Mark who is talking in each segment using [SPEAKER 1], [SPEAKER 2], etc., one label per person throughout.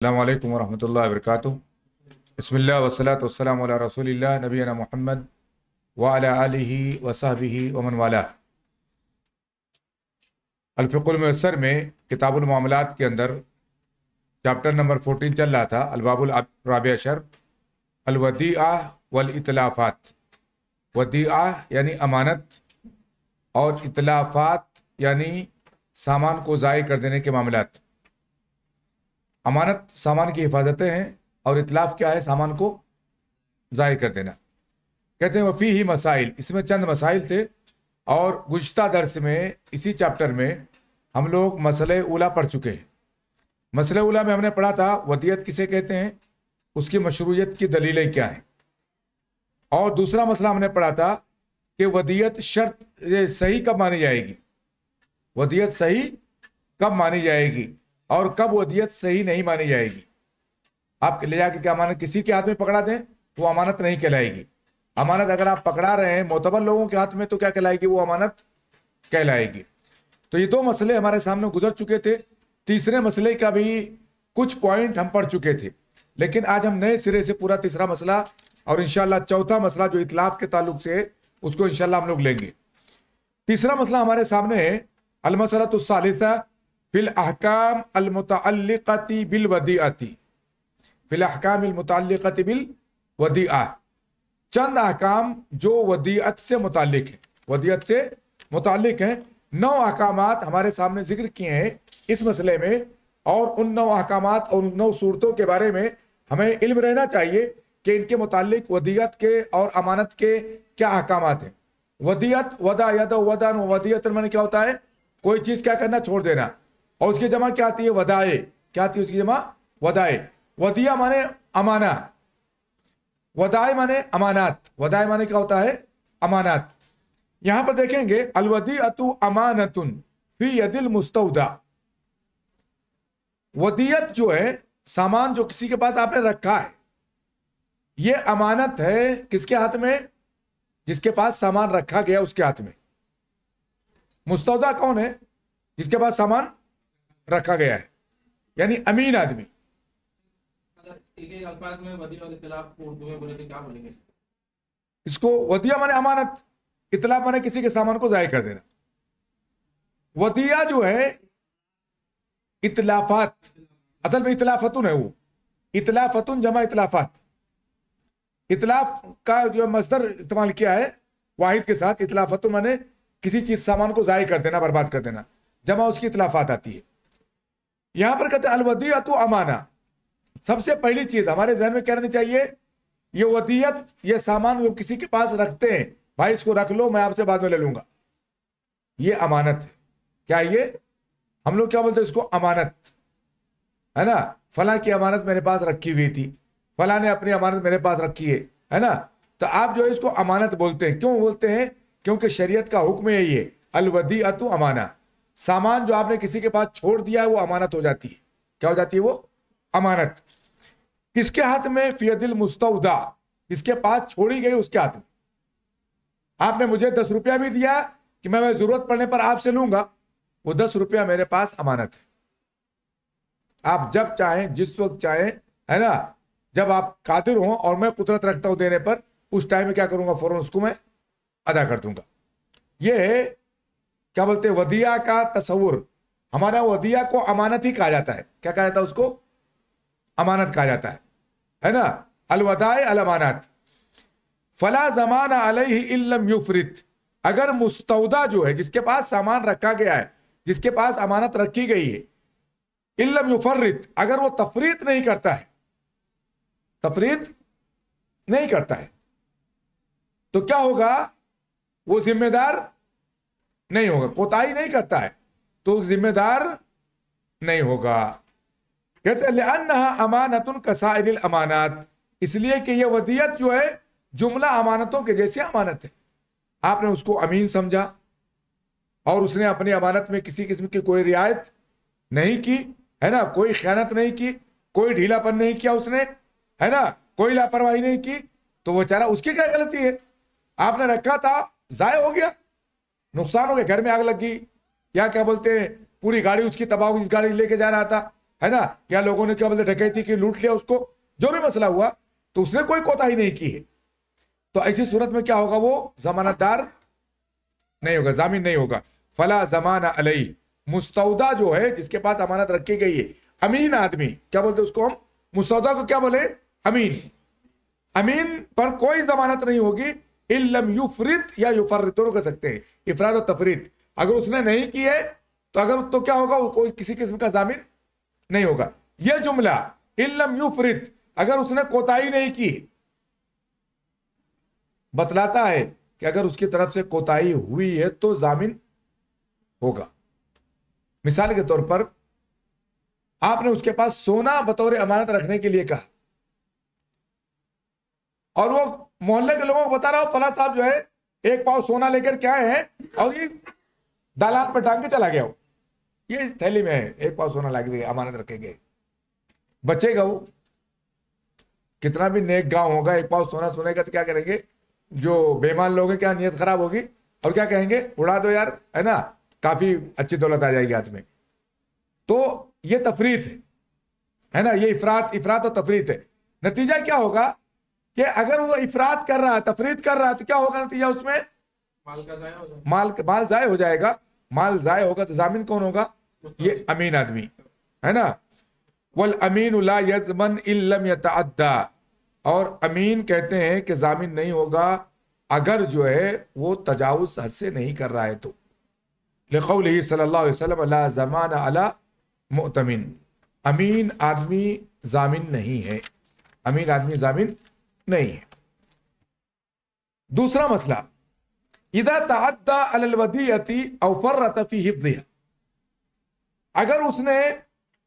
[SPEAKER 1] अल्लाम वरहमल वरक बसमिल्ला वसलात वसलाम रसूलिल्लाह नबीना मोहम्मद वाला वसाहबिहि वमन वाला अल्फ़ुलमसर में किताबुलमामलात के अंदर चैप्टर नंबर 14 चल रहा था अलबाबुल राबियाशर अलवदिया वल इतलाफ़ात वदिया यानी अमानत और इतलाफ़ात यानी सामान को ज़ाय कर देने के मामलात। अमानत सामान की हिफाजतें हैं और इतलाफ क्या है सामान को ज़ाहिर कर देना। कहते हैं, वफ़ी ही मसाइल। इसमें चंद मसाइल थे और गुज्त दरस में, इसी चैप्टर में हम लोग मसले उला पढ़ चुके हैं। मसले उला में हमने पढ़ा था, वदियत किसे कहते हैं, उसकी मशरूत की दलीलें क्या हैं। और दूसरा मसला हमने पढ़ा था कि वदियत शर्त सही कब मानी जाएगी। वदियत सही कब मानी जाएगी? और कब वदियत सही नहीं मानी जाएगी? आप ले जाकर के अमानत किसी के हाथ में पकड़ा दें तो अमानत नहीं कहलाएगी। अमानत अगर आप पकड़ा रहे हैं, मोतबर लोगों के हाथ में तो क्या कहलाएगी? वो अमानत कहलाएगी। तो ये दो मसले हमारे सामने गुजर चुके थे। तीसरे मसले का भी कुछ पॉइंट हम पढ़ चुके थे। लेकिन आज हम नए सिरे से पूरा तीसरा मसला और इनशाला चौथा मसला जो इतलाफ के ताल्लुक से उसको इनशाला हम लोग लेंगे। तीसरा मसला हमारे सामने है अलमसलत फिल अहकाम अलमुतल्लिकती बिल वदीअती फिल अहकाम अलमुतल्लिकती बिल वदीआ चंद अहकाम जो वदीअत से मुतालिक है वदीअत से मुतालिक हैं नौ अहकाम हमारे सामने ज़िक्र किए हैं इस मसले में और उन नौ अहकाम और उन नौ सूरतों के बारे में हमें इल्म रहना चाहिए कि इनके मुतालिक वदीयत के और अमानत के क्या अहकाम हैं वदीयत वदा यद वदन वदीयत मैंने क्या होता है कोई चीज़ क्या करना छोड़ देना और उसकी जमा क्या आती है? वदाए। क्या आती है उसकी जमा? वदाए। वदिया माने अमाना वदाए माने अमानात। वदाए माने क्या होता है? अमानात। यहाँ पर देखेंगे अलवदी अतु अमानतुन फ़ी यदिल मुस्तौदा। वदियत जो है, सामान जो किसी के पास आपने रखा है, ये अमानत है किसके हाथ में? जिसके पास सामान रखा गया उसके हाथ में। मुस्तौदा कौन है? जिसके पास सामान रखा गया है। यानी अमीन आदमी। इसको वदिया माने अमानत, इतला माने किसी के सामान को ज़ाहिर कर देना। वदिया जो है, इतलाफात, असल में इतलाफतुन है वो। इतलाफतुन जमा इतलाफात। इतलाफ का जो मजदर इस्तेमाल किया है, वाहिद के साथ, इतलाफतुन माने किसी चीज़ सामान को ज़ाहिर कर देना, बर्बाद कर देना। जमा उसकी इतलाफात आती है। यहाँ पर कहते अलवदिया तो अमाना. सबसे पहली चीज़ हमारे जहन में क्या रहनी चाहिए? ये वदियत, ये सामान वो किसी के पास रखते हैं। भाई, इसको रख लो, मैं आपसे बाद में ले लूँगा। ये अमानत है। क्या ये? हम लोग क्या बोलते हैं इसको? अमानत। है ना? फला की अमानत मेरे पास रखी हुई थी। फला ने अपनी अमानत मेरे पास रखी है। है ना? तो आप जो है इसको अमानत बोलते हैं। क्यों बोलते हैं? क्योंकि शरीयत का हुक्म यही है अलवदी अतु अमाना। सामान जो आपने किसी के पास छोड़ दिया है, वो अमानत हो जाती है। क्या हो जाती है वो? अमानत। किसके हाथ में? फियदिल मुस्तौदा। जिसके पास छोड़ी गई उसके हाथ में। आपने मुझे दस रुपया भी दिया कि मैं ज़रूरत पड़ने पर आपसे लूँगा। वो दस रुपया मेरे पास अमानत है। आप जब चाहें, जिस वक्त चाहें, है ना? जब आप कादिर हो और मैं कुदरत रखता हूँ देने पर, उस टाइम में क्या करूँगा? फ़ौरन उसको मैं अदा कर दूँगा। ये है क्या बोलते हैं? वदिया का तस्वुर। हमारा वदिया को अमानत ही कहा जाता है। क्या कहा जाता है उसको? अमानत कहा जाता है। है ना? अलवदाए अलमानत फला जमान अलम युफरित। अगर मुस्तौदा जो है, जिसके पास सामान रखा गया है, जिसके पास अमानत रखी गई है, इल्लम युफरित, अगर वो तफरीत नहीं करता है, तफरीत नहीं करता है तो क्या होगा? वो जिम्मेदार नहीं होगा, कोताही नहीं करता है। तो जिम्मेदार नहीं होगा। कहते अमानतुन कसाइल अमानत। इसलिए कि यह वदियत जो है, जुमला अमानतों के जैसे अमानत है। आपने उसको अमीन समझा, और उसने अपनी अमानत में किसी किस्म की कोई रियायत नहीं की, है ना? कोई ख्यानत नहीं की, कोई ढीलापन नहीं किया उसने, है ना? कोई लापरवाही नहीं की तो वो उसकी क्या गलती है? आपने रखा था, जाय हो गया। नुकसान हो गया घर में आग लग गई। या क्या बोलते हैं? पूरी गाड़ी उसकी तबाह जिस गाड़ी लेके जा रहा था। है ना? या लोगों ने क्या बोलते की, लूट लिया उसको। जो भी मसला हुआ तो उसने कोई कोताही नहीं की है। तो ऐसी सूरत में क्या होगा वो? जमानतदार नहीं होगा, जामीन नहीं होगा। फला जमाना अलई मुस्तौदा जो है, जिसके पास अमानत रखी गई है, अमीन आदमी। क्या बोलते उसको हम? मुस्तौदा को क्या बोले? अमीन। अमीन पर कोई जमानत नहीं होगी। इलम युफरित या युफर दोनों कर सकते हैं। इफराद और तफरीत। अगर उसने नहीं की है तो अगर तो क्या होगा? कोई किसी किस्म का जामिन नहीं होगा। यह जुमला इलम युफरित, अगर उसने कोताही नहीं की, बतलाता है कि अगर उसकी तरफ़ से कोताही हुई है तो जामिन होगा। मिसाल के तौर पर, आपने उसके पास सोना बतौर अमानत रखने के लिए कहा। और वो मोहल्ले के लोगों को बता रहा हूँ, फला साहब जो है, एक पाव सोना लेकर क्या है और ये दालान पर टांग के चला गया वो ये थैली में है, एक पाव सोना ला के अमानत रखेंगे। बचेगा वो। कितना भी नेक गाँव होगा, एक पाव सोना सुनेगा तो क्या करेंगे? जो बेमान लोग हैं, क्या नीयत खराब होगी? और क्या कहेंगे? उड़ा दो यार, है ना? काफ़ी अच्छी दौलत आ जाएगी हाथ में। तो ये तफरीत है है ना? ये इफरात इफरात और तफरीत है। नतीजा क्या होगा? कि अगर वो इफरात कर रहा है तफरीत कर रहा है तो क्या होगा नतीजा उसमें? माल का जाय हो जाएगा। माल माल जाय हो जाएगा। माल जाय होगा तो जामिन कौन होगा? ये अमीन आदमी। है ना? वल अमीन यदमन इल्लम यतअद्दा। और अमीन कहते हैं कि जामिन नहीं होगा अगर जो है वो तजाउज हद से नहीं कर रहा है तो। लिखौल सल्लल्लाहु अलैहि वसल्लम जमान अला मोतमिन। अमीन आदमी जामिन नहीं है। अमीन आदमी जामिन नहीं। है दूसरा मसला इदा तहद्दा अलवदीयती अवफर फ़ी अगर उसने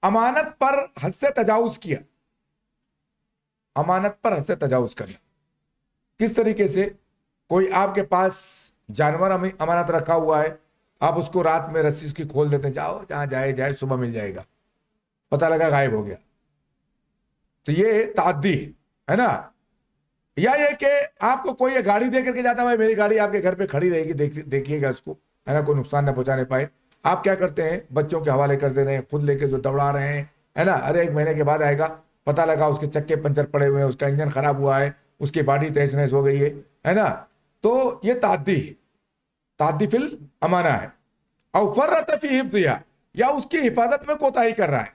[SPEAKER 1] अमानत पर हद से तजाउज किया, अमानत पर हद से तजाउज करना, किस तरीके से? कोई आपके पास जानवर अमानत रखा हुआ है, आप उसको रात में रस्सी उसकी खोल देते जाओ, जहाँ जाए जाए, सुबह मिल जाएगा। पता लगा गायब हो गया। तो ये तादी है ना? या ये कि आपको कोई गाड़ी दे करके जाता भाई, मेरी गाड़ी आपके घर पे खड़ी रहेगी, देख, देखिएगा इसको। है ना, कोई नुकसान ना पहुँचाने पाए। आप क्या करते हैं? बच्चों के हवाले कर दे रहे हैं, खुद लेके जो दौड़ा रहे हैं, है ना? अरे, एक महीने के बाद आएगा, पता लगा उसके चक्के पंचर पड़े हुए हैं, उसका इंजन खराब हुआ है, उसकी बॉडी तहस नहस हो गई है है ना? तो ये तादी है। तादी फिल अमाना है। और फर्रत दिया या उसकी हिफाजत में कोताही कर रहा है।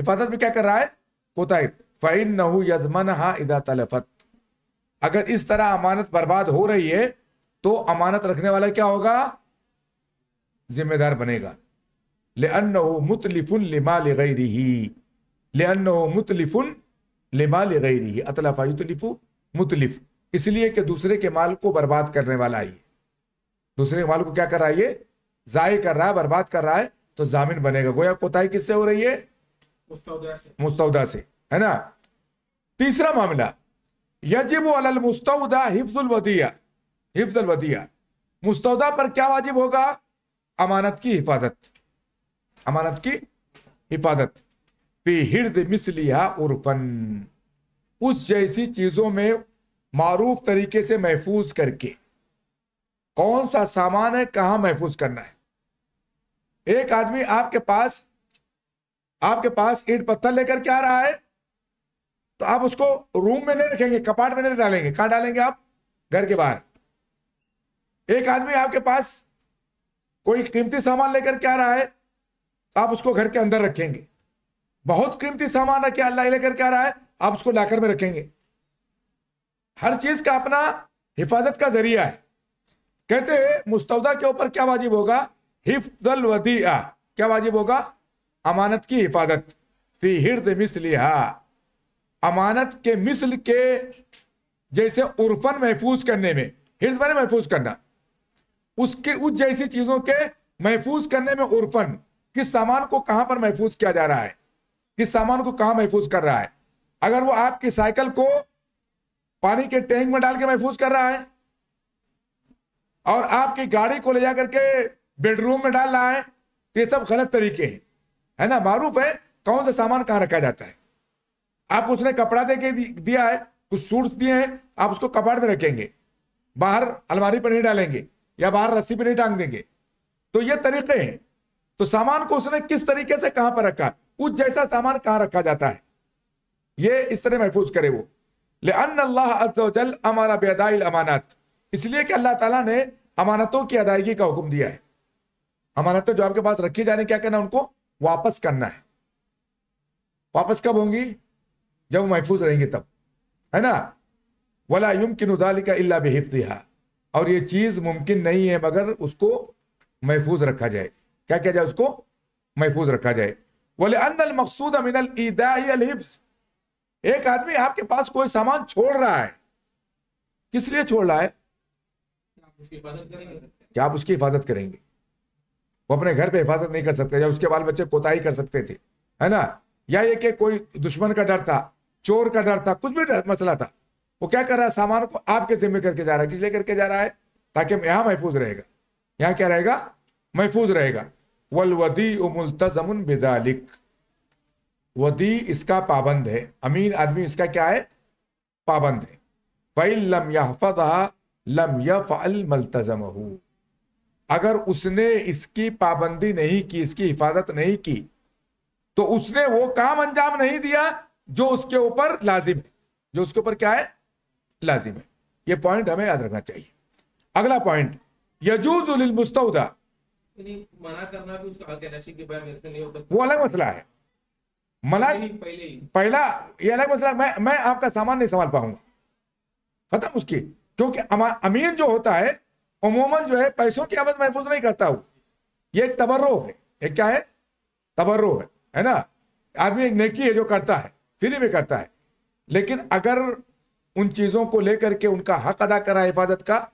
[SPEAKER 1] हिफाजत में क्या कर रहा है? कोताही। फ़ैन नहू यजमन हा इदा तलफत। अगर इस तरह अमानत बर्बाद हो रही है तो अमानत रखने वाला क्या होगा? जिम्मेदार बनेगा। ले अन्न हो मुतलिफुन लिमा ले गई रही ले अन्न हो मुतलिफुन लिमा ले गई अतलफा युतलिफु मुतलिफ। इसलिए कि दूसरे के माल को बर्बाद करने वाला है। दूसरे के माल को क्या कर रहा है ये? जाय कर रहा है बर्बाद कर रहा है तो जामिन बनेगा। गोया कोताही किससे हो रही है? मुस्तौदा से। मुस्तौदा से। है ना? तीसरा मामला। यजिब अल मुस्तौदा हिफ्जुल वदिया। हिफ्जुल वदिया। मुस्तौदा पर क्या वाजिब होगा? अमानत की हिफाजत। अमानत की हिफाजत। फ़ी हिर्द मिसलिया उर्फन। उस जैसी चीज़ों में मारूफ तरीके से महफूज करके। कौन सा सामान है, कहाँ महफूज करना है? एक आदमी आपके पास आपके पास ईट पत्थर लेकर के आ रहा है? तो आप उसको रूम में नहीं रखेंगे, कपाट में नहीं डालेंगे। कहाँ डालेंगे आप? घर के बाहर। एक आदमी आपके पास कोई कीमती सामान लेकर के आ रहा है तो आप उसको घर के अंदर रखेंगे। बहुत कीमती सामान रखे, अल्लाह लेकर के आ रहा है, आप उसको लाकर में रखेंगे। हर चीज़ का अपना हिफाजत का ज़रिया है। कहते हैं, मुस्तौदा के ऊपर क्या वाजिब होगा? हिफल क्या वाजिब होगा? अमानत की हिफाजत। फ़ी हिर्द मिसलिहा। अमानत के मिसल के जैसे उर्फन महफूज करने में हिर्द मैंने महफूज करना। उसके, उस जैसी चीज़ों के महफूज करने में उर्फन, किस सामान को कहाँ पर महफूज किया जा रहा है? किस सामान को कहाँ महफूज कर रहा है? अगर वो आपकी साइकिल को पानी के टैंक में डाल के महफूज कर रहा है, और आपकी गाड़ी को ले जाकर के बेडरूम में डाल रहा है तो ये सब गलत तरीके हैं। है ना? मारूफ है, कौन सा सामान कहाँ रखा जाता है? आप उसने कपड़ा दे के दिया है, कुछ सूट्स दिए हैं, आप उसको कपाट में रखेंगे। बाहर अलमारी पर नहीं डालेंगे, या बाहर रस्सी पर नहीं टांग देंगे। तो ये तरीके हैं। तो सामान को उसने किस तरीके से कहाँ पर रखा? उस जैसा सामान कहाँ रखा जाता है? ये इस तरह महफूज करे वो। ले हमारा बेदाइल अमानत। इसलिए कि अल्लाह ताला ने अमानतों की अदायगी का हुक्म दिया है। अमानतें जो आपके पास रखी जाने, क्या करना उनको? वापस करना है। वापस कब होंगी? जब महफूज रहेंगे तब, है ना? वला युमकिन उदाली का इल्ला बेहिफ्तिहा और ये चीज़ मुमकिन नहीं है मगर उसको महफूज रखा जाए। क्या किया जाए उसको? महफूज रखा जाए। बोले अनल मकसूद अमिनल हिफ्स एक आदमी आपके पास कोई सामान छोड़ रहा है। किस लिए छोड़ रहा है? क्या आप उसकी हिफाजत करेंगे? वो अपने घर पे हिफाजत नहीं कर सकते या उसके बाल बच्चे कोताही कर सकते थे, है ना? या ये कि कोई दुश्मन का डर था चोर का डर था, कुछ भी डर, मसला था। वो क्या कर रहा है? सामान को आपके जिम्मे करके जा रहा है। किस करके जा रहा है? ताकि यहाँ महफूज रहेगा। यहाँ क्या रहेगा? महफूज रहेगा। वल वदी मुल्तजमुन बिदालिक वदी इसका पाबंद है। अमीन आदमी इसका क्या है? पाबंद है। फ़ैल लम यहफ़ा लम यफ़अल मल्तजमहू। अगर उसने इसकी पाबंदी नहीं की, इसकी हिफाजत नहीं की तो उसने वो काम अंजाम नहीं दिया जो उसके ऊपर लाजिम है। जो उसके ऊपर क्या है? लाजिम है। ये पॉइंट हमें याद रखना चाहिए। अगला पॉइंट यजूज मुस्तौदा मना करना भी उसका मेरे से नहीं होता। वो अलग मसला है। मना पहले पहला ये अलग मसला मैं मैं आपका सामान नहीं संभाल पाऊँगा। खत्म उसकी। क्योंकि अमीन जो होता है उमूमन जो है पैसों की आवाज़ महफूज नहीं करता हूँ ये एक तबर्रो है। एक क्या है? तबर्रो है। है ना? आदमी एक नेकी है जो करता है। फ्री में करता है। लेकिन अगर उन चीज़ों को लेकर के उनका हक अदा करा हिफाजत का,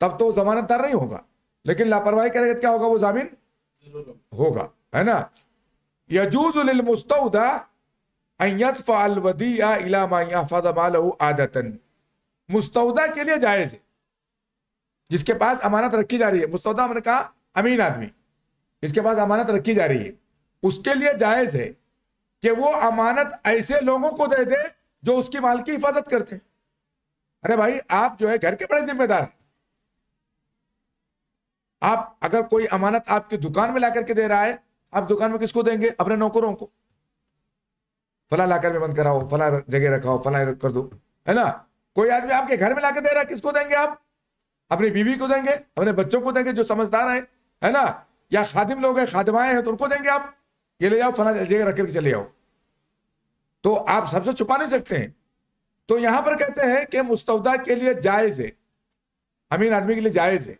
[SPEAKER 1] तब तो जमानतदार नहीं होगा। लेकिन लापरवाही करेगा तो क्या होगा वो जामिन? होगा, है ना? यजूज आदतन। मुस्तौदा के लिए जायज़ है। जिसके पास अमानत रखी जा रही है। मुस्तौदा मैंने कहा, अमीन आदमी। जिसके पास अमानत रखी जा रही है। उसके लिए जायज़ है। कि वो अमानत ऐसे लोगों को दे दे जो उसकी माल की हिफाजत करते। अरे भाई, आप जो है घर के बड़े जिम्मेदार हैं। आप अगर कोई अमानत आपकी दुकान में ला करके दे रहा है, आप दुकान में किसको देंगे? अपने नौकरों को। फला लाकर में बंद कराओ, फला जगह रखाओ, फला कर दो। है ना? कोई आदमी आपके घर में लाकर दे रहा है, किसको देंगे आप? अपनी बीवी को देंगे, अपने बच्चों को देंगे जो समझदार है। है ना? या खादिम लोग हैं, खादमाएँ हैं तो उनको देंगे आप। ये ले जाओ फला जगह रख करके चले जाओ तो आप सबसे छुपा नहीं सकते हैं। तो यहाँ पर कहते हैं कि मुस्तौदा के लिए जायज़ है। अमीन आदमी के लिए जायज़ है।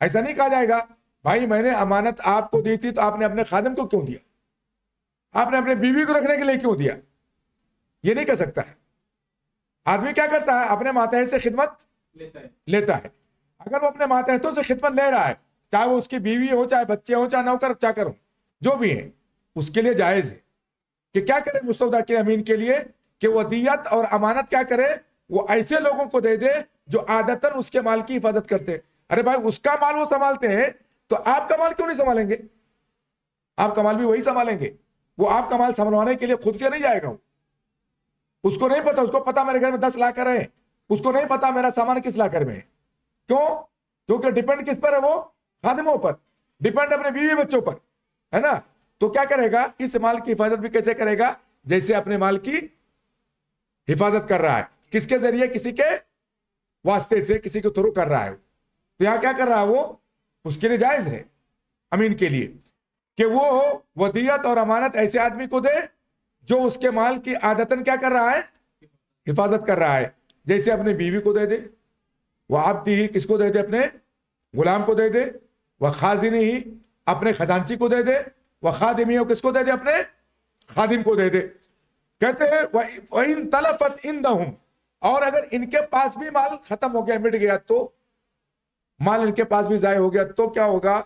[SPEAKER 1] ऐसा नहीं कहा जाएगा भाई मैंने अमानत आपको दी थी तो आपने अपने खादम को क्यों दिया? आपने अपने बीवी को रखने के लिए क्यों दिया? ये नहीं कह सकता है। आदमी क्या करता है? अपने मातहत से खिदमत लेता है। लेता है। अगर वो अपने मातहतों से खिदमत ले रहा है चाहे वो उसकी बीवी हो चाहे बच्चे हो चाहे नौकर चाकर हो जो भी है। उसके लिए जायज़ है कि क्या करे मुस्तौदा के अमीन के लिए कि वदियत और अमानत क्या करे? वो ऐसे लोगों को दे दे जो आदतन उसके माल की हिफाजत करते हैं। अरे भाई, उसका माल वो संभालते हैं तो आपका माल क्यों नहीं संभालेंगे? आपका माल भी वही संभालेंगे। वो आपका माल संभालवाने के लिए खुद से नहीं जाएगा उसको नहीं पता, उसको पता मेरे घर में दस लाख है। उसको नहीं पता मेरा सामान किस लाकर में है। क्यों? क्योंकि डिपेंड किस पर है वो? खादिमों पर। डिपेंड अपने बीवी बच्चों पर। है ना? तो क्या करेगा? इस माल की हिफाजत भी कैसे करेगा? जैसे अपने माल की हिफाजत कर रहा है। किसके ज़रिए? किसी के वास्ते से, किसी के थ्रू कर रहा है तो यहाँ क्या कर रहा है वो? उसके लिए जायज़ है, अमीन के लिए, कि वो वदियत और अमानत ऐसे आदमी को दे, जो उसके माल की आदतन क्या कर रहा है? हिफाजत कर रहा है। जैसे अपने बीवी को दे दे, वह आप ही किसको दे दे? अपने गुलाम को दे दे, वह खाजिनी ही अपने खजांची को दे दे वह खादिमी किसको दे दे अपने? खादिम को दे दे। कहते हैं, वह तलफत इन दहुम और अगर इनके पास भी माल खत्म हो गया, मिट गया तो माल इनके पास भी जाय हो गया तो क्या होगा?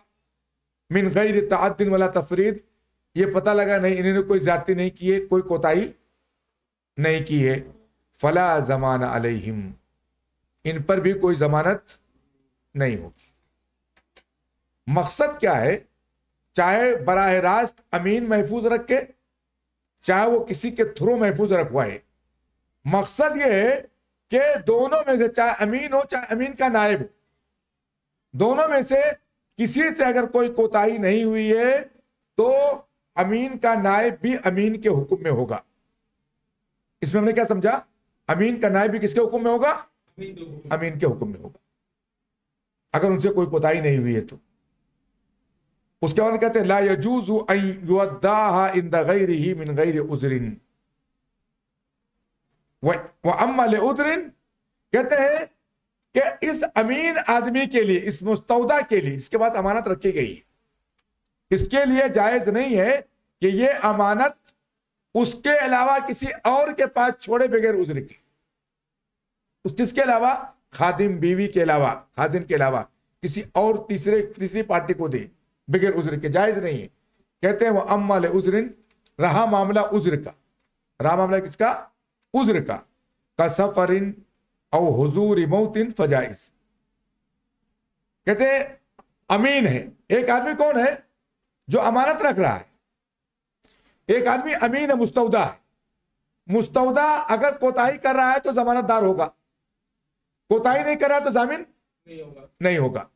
[SPEAKER 1] मिन गैर तदिन वाला तफरीद। ये पता लगा, नहीं, इन्होंने कोई ज़्यादा नहीं की है, कोई कोताही नहीं की है। फला जमान अलहिम। इन पर भी कोई जमानत नहीं होगी। मकसद क्या है? चाहे बराह रास्त अमीन महफूज रखे चाहे वो किसी के थ्रू महफूज रखवाए। मकसद ये है कि दोनों में से चाहे अमीन हो, चाहे अमीन का नायब हो, दोनों में से किसी से अगर कोई कोताही नहीं हुई है तो अमीन का नायब भी अमीन के हुक्म में होगा। इसमें हमने क्या समझा? अमीन का नायब भी किसके हुक्म में होगा? अमीन के हुक्म में होगा। अगर उनसे कोई कोताही नहीं हुई है तो। उसके बाद कहते हैं, ला यजूजु इन गैरिही मिन गैर उजरिन. व अम्मा ले उदरिन कहते हैं कि इस अमीन आदमी के लिए, इस मुस्तौदा के लिए, इसके बाद अमानत रखी गई है। इसके लिए जायज़ नहीं है कि ये अमानत उसके अलावा किसी और के पास छोड़े बगैर उजर के। उस किसके अलावा? खादिम बीवी के अलावा, खाजिन के अलावा, किसी और तीसरे, तीसरी पार्टी को दे। बगैर उजर के जायज़ नहीं है। कहते हैं वो अम्माल उजरिन रहा मामला उजर का। रहा मामला किसका? उजर का। का सफरिन और हुजूर मौतिन फजाइस कहते हैं अमीन है। एक आदमी कौन है? जो अमानत रख रहा है। एक आदमी अमीन है मुस्तौदा है। मुस्तौदा अगर कोताही कर रहा है तो जमानतदार होगा। कोताही नहीं कर रहा है तो जामिन नहीं होगा। नहीं होगा।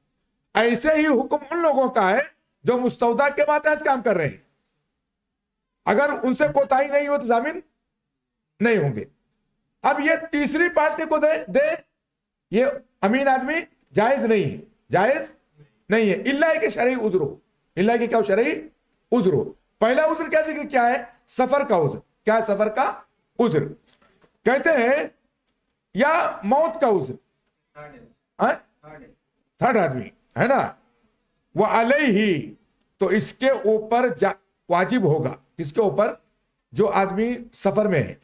[SPEAKER 1] ऐसे ही हुक्म उन लोगों का है जो मुस्तौदा के मातहत काम कर रहे हैं। अगर उनसे कोताही नहीं हो तो जामिन नहीं होंगे। अब ये तीसरी पार्टी को दे दे ये अमीन आदमी जायज़ नहीं है। जायज़ नहीं है। इल्ला के शरई उजरो इल्ला के क्या शरई उजरो पहला उज्र क्या ज़िक्र क्या है? सफ़र का उज्र। क्या है? सफ़र का उज्र। कहते हैं या मौत का उज्र। थर्ड आदमी। है ना? वह अलह ही तो इसके ऊपर वाजिब होगा। किसके ऊपर? जो आदमी सफ़र में है।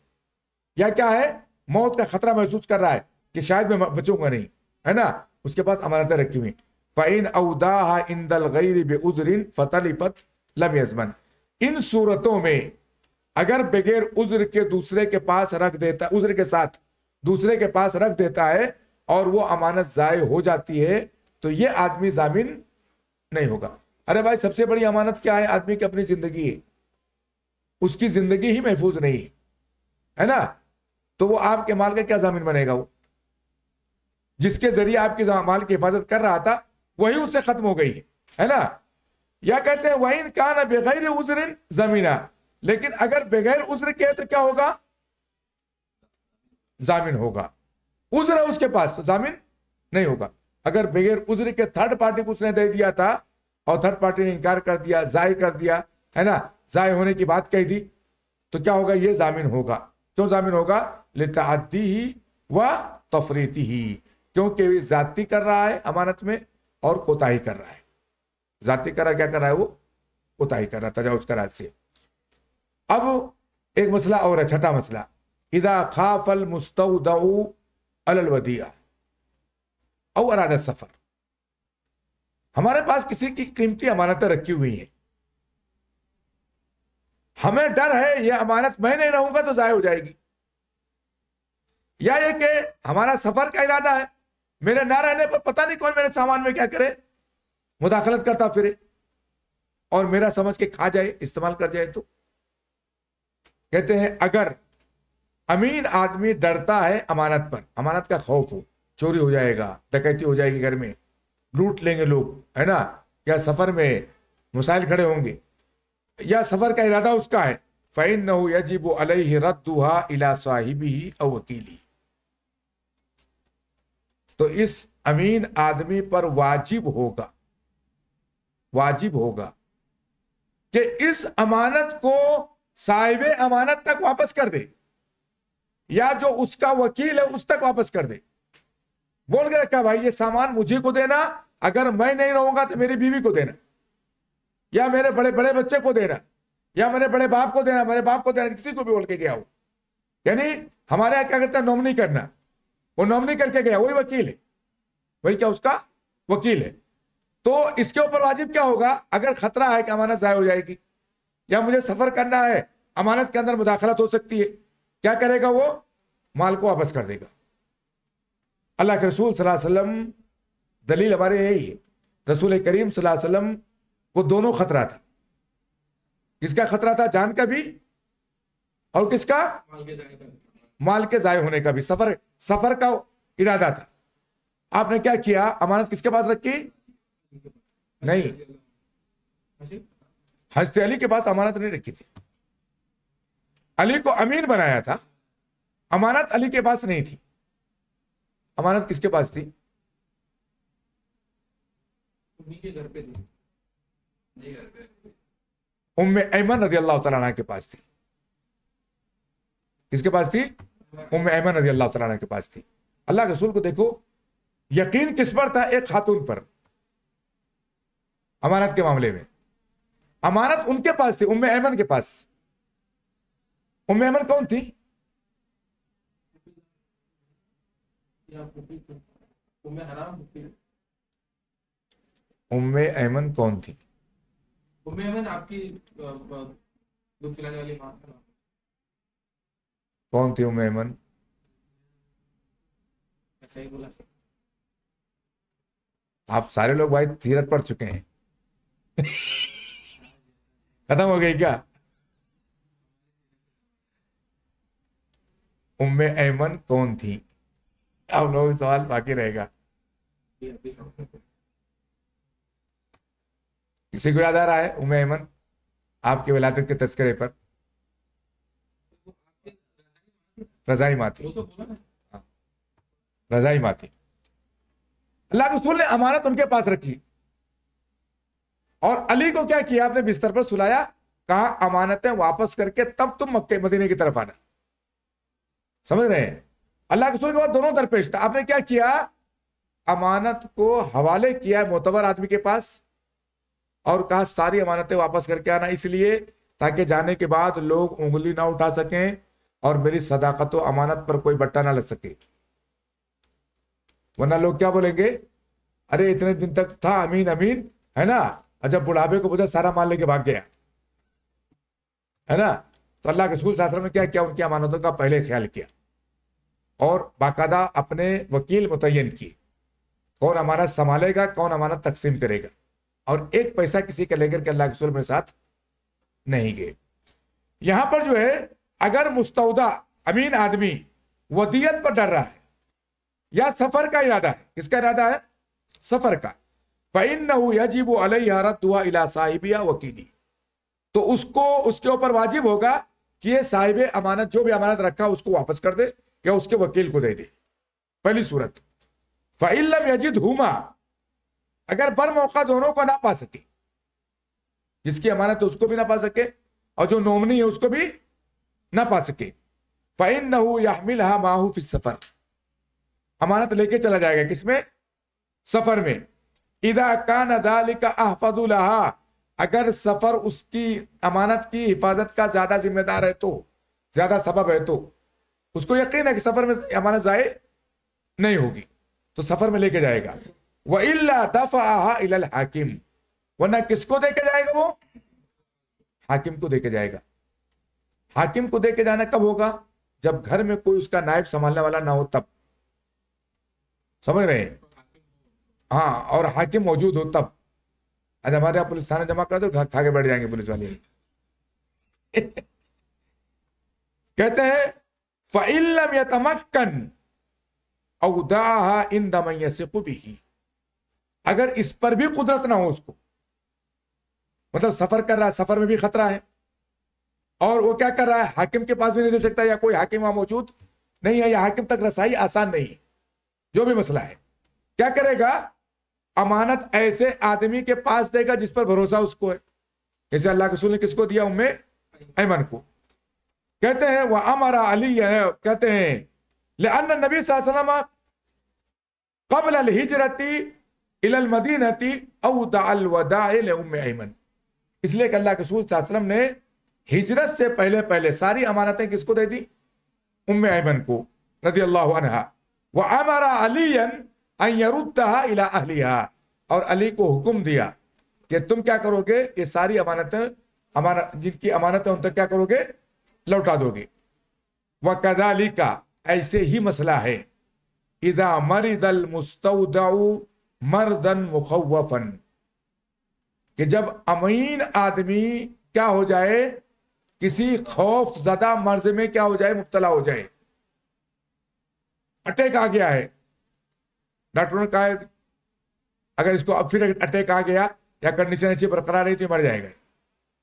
[SPEAKER 1] या क्या है? मौत का खतरा महसूस कर रहा है कि शायद मैं बचूँगा नहीं, है ना? उसके पास अमानतें रखी हुई। फ़ैन अवदा इंदल गैर बेउजरिन फतलिफत लम यजमन। इन सूरतों में अगर बगैर उज्र के दूसरे के पास रख देता, उज्र के साथ दूसरे के पास रख देता है और वो अमानत जाय हो जाती है तो ये आदमी जामिन नहीं होगा। अरे भाई, सबसे बड़ी अमानत क्या है? आदमी की अपनी ज़िंदगी है। उसकी ज़िंदगी ही महफूज नहीं है। ना? तो वो आपके माल का क्या जामिन बनेगा वो? जिसके ज़रिए आपके माल की हिफाजत कर रहा था, वही उससे खत्म हो गई है। है ना? या कहते हैं वही का ना बेगैर उजरिन जमीना। लेकिन अगर बगैर उज्र के तो क्या होगा? जामिन होगा। उज्र उसके पास तो जामिन नहीं होगा। अगर बगैर उज्र के थर्ड पार्टी को उसने दे दिया था और थर्ड पार्टी ने इनकार कर दिया जाय कर दिया, है ना? जाय होने की बात कही दी तो क्या होगा? ये जामिन होगा। क्यों जामिन होगा? लितादी ही व तफरीती ही क्योंकि वे जाति कर रहा है अमानत में और कोताही कर रहा है। जाति कर रहा क्या कर रहा है वो? कोताही कर रहा तजाउज करा से अब एक मसला और है, छठा मसला। इदा खाफल मुस्तऊ अलवदिया और अरादा सफ़र। हमारे पास किसी की कीमती अमानतें रखी हुई हैं। हमें डर है यह अमानत मैं नहीं रहूँगा तो जाय हो जाएगी। या ये कि हमारा सफ़र का इरादा है, मेरे ना रहने पर पता नहीं कौन मेरे सामान में क्या करे, मुदाखलत करता फिरे, और मेरा समझ के खा जाए, इस्तेमाल कर जाए तो। कहते हैं, अगर अमीन आदमी डरता है अमानत पर, अमानत का खौफ हो, चोरी हो जाएगा, डकैती हो जाएगी घर में लूट लेंगे लोग, है ना? या सफ़र में मुसाइल खड़े होंगे। या सफ़र का इरादा उसका है। फ़ैन न यजीब अलही रद्दुहा इला साहिबी अवकीली तो इस अमीन आदमी पर वाजिब होगा वाजिब होगा कि इस अमानत को साहिब अमानत तक वापस कर दे, या जो उसका वकील है उस तक वापस कर दे। बोल के रखा भाई, ये सामान मुझे को देना? अगर मैं नहीं रहूँगा तो मेरी बीवी को देना। या मेरे बड़े बड़े बच्चे को देना। या मेरे बड़े बाप को देना, मेरे बाप को देना, किसी को भी बोल के गया हो। यानी हमारे यहाँ क्या करता है? नॉमनी करना। वो नॉमनी करके गया, वही वकील है। वही क्या उसका? वकील है। तो इसके ऊपर वाजिब क्या होगा? अगर खतरा है कि अमानत जाय हो जाएगी, या मुझे सफ़र करना है, अमानत के अंदर मुदाखलत हो सकती है, क्या करेगा वो? माल को वापस कर देगा। अल्लाह के रसूल वसल्लम दलील हमारे यही है। रसूल करीम वसल्लम को दोनों खतरा था। किसका खतरा था? जान का भी और किसका? माल के जाय होने का भी। सफ़र सफ़र का इरादा था। आपने क्या किया? अमानत किसके पास रखी? नहीं। हज़रत अली के पास अमानत नहीं रखी थी। अली को अमीन बनाया था। अमानत अली के पास नहीं थी। अमानत किसके पास थी? उम्म ऐमन रज़ी अल्लाह तला के पास थी। किसके पास थी? उम्म ऐमन रज़ी अल्लाह तला के पास थी। अल्लाह के रसूल को देखो यकीन किस पर था? एक खातून पर। अमानत के मामले में। अमानत उनके पास थी उम्म ऐमन के पास। उम्म ऐमन कौन थी? उम्मे ऐमन कौन थी?
[SPEAKER 2] उम्मे अमन आपकी दूध पिलाने वाली माँ है
[SPEAKER 1] कौन थी उम्मे ऐमन
[SPEAKER 2] ऐसा ही बोला सर।
[SPEAKER 1] आप सारे लोग भाई सीरत पढ़ चुके हैं। खत्म हो गई क्या? उम्मे ऐमन कौन थी? अब लोग सवाल बाकी रहेगा। किसी को याद आ रहा है? उमे ऐमन आपके विलादत के तस्करे पर। रजाई माँ थी
[SPEAKER 2] वो तो बोला ना
[SPEAKER 1] रजाई माँ थी अल्लाह के रसूल ने अमानत उनके पास रखी। और अली को क्या किया? आपने बिस्तर पर सुलाया, कहा, अमानतें वापस करके तब तुम मक्के मदीने की तरफ़ आना। समझ रहे हैं? अल्लाह के रसूल के बाद दोनों दरपेश था। आपने क्या किया? अमानत को हवाले किया मोतबर आदमी के पास और कहा, सारी अमानतें वापस करके आना इसलिए ताकि जाने के बाद लोग उंगली ना उठा सकें और मेरी सदाकत अमानत पर कोई बट्टा ना लग सके। वरना लोग क्या बोलेंगे? अरे, इतने दिन तक था, अमीन अमीन, है ना? जब बुढ़ापे को बोझा सारा माल लेके भाग गया, है ना? तो अल्लाह के रसूल शास्त्र में क्या किया? उनकी अमानतों का पहले ख्याल किया। और बाकायदा अपने वकील मुतयन किए कौन अमानत संभालेगा, कौन अमानत तकसीम करेगा। और एक पैसा किसी का लेकर के अल्लाह के मेरे साथ नहीं गए। यहाँ पर जो है, अगर मुस्तौदा अमीन आदमी, वदियत पर डर रहा है, या सफ़र का इरादा है, किसका इरादा है? सफ़र का। फ़ैन यजीब अलैरतुआ इला साहिबिया वकीली। तो उसको, उसके ऊपर वाजिब होगा कि ये साहिब अमानत जो भी अमानत रखा, उसको वापस कर दे। या उसके वकील को दे दे? पहली सूरत। फ़ैलम यजिद हुमा। अगर बर मौका दोनों को ना पा सके। जिसकी अमानत है उसको भी ना पा सके, और जो नोमनी है उसको भी ना पा सके। फ़ैन नहू यामिल हा माहू फिस सफ़र। अमानत लेके चला जाएगा किसमें? सफ़र में। इदा दालिका अहफदुलहा अगर सफ़र उसकी अमानत की हिफाजत का ज़्यादा जिम्मेदार है तो ज़्यादा सबब है तो। उसको यकीन है कि सफ़र में अमानत जाए नहीं होगी तो सफ़र में लेके जाएगा। वह इल्ला दफ़ा वरना किसको दे के जाएगा वो? हाकिम को दे के जाएगा। हाकिम को दे के जाना कब होगा? जब घर में कोई उसका नायब संभालने वाला ना हो, तब। समझ रहे हैं? और हाकिम मौजूद हो, तब। आज हमारे यहाँ पुलिस थाने जमा कर दो खा के बैठ जाएँगे पुलिस वाले कहते हैं अगर इस पर भी कुदरत ना हो उसको मतलब सफ़र कर रहा है सफ़र में भी खतरा है और वो क्या कर रहा है हाकिम के पास भी नहीं दे सकता या कोई हाकिम वहाँ मौजूद नहीं है या हाकिम तक रसाई आसान नहीं है जो भी मसला है क्या करेगा अमानत ऐसे आदमी के पास देगा जिस पर भरोसा उसको है जैसे अल्लाह के ने किसको दिया उम्मे ऐमन को कहते हैं, वह अमरा अली कहते हैं। लेन नबी सल्लल्लाहु कबल हिजरती इलल मदीनती औ दाल वदाइल इसलिए अल्लाह के रसूल ने हिजरत से पहले पहले सारी अमानतें किसको दे दी? उम्मे ऐमन को रज़ी अल्लाह वह अमरा अयरुद्दहा अहलिहा। और अली को हुक्म दिया कि तुम क्या करोगे? ये सारी अमानतें, अमानत, जिनकी अमानत उन तक क्या करोगे? लौटा दोगे। वह कदाली का ऐसे ही मसला है। इदा मरिदल मुस्तौदाउ मर्दन मुखवफन कि जब अमीन आदमी क्या हो जाए, किसी खौफ ज़्यादा मर्ज में क्या हो जाए, मुबतला हो जाए। अटैक आ गया है। डॉक्टरों ने कहा, अगर इसको अब फिर अटैक आ गया, या कंडीशन ऐसी बरकरार रही तो मर जाएगा।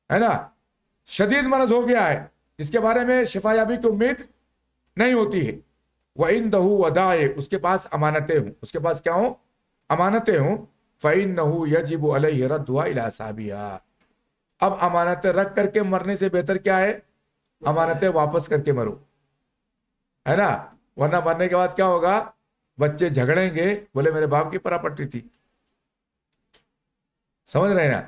[SPEAKER 1] है ना? शदीद मरज हो गया है। इसके बारे में शिफायाबी की उम्मीद नहीं होती है। वह इन दहू वदाए, उसके पास अमानतें हूँ। उसके पास क्या हो? अमानतें हूँ। फ़ैन नहू यजिब रद्दुआ इलासाबिया अब अमानतें रख करके मरने से बेहतर क्या है? अमानतें वापस करके मरो। है ना? वरना मरने के बाद क्या होगा? बच्चे झगड़ेंगे। बोले, मेरे बाप की परापट्टी थी। समझ रहे ना?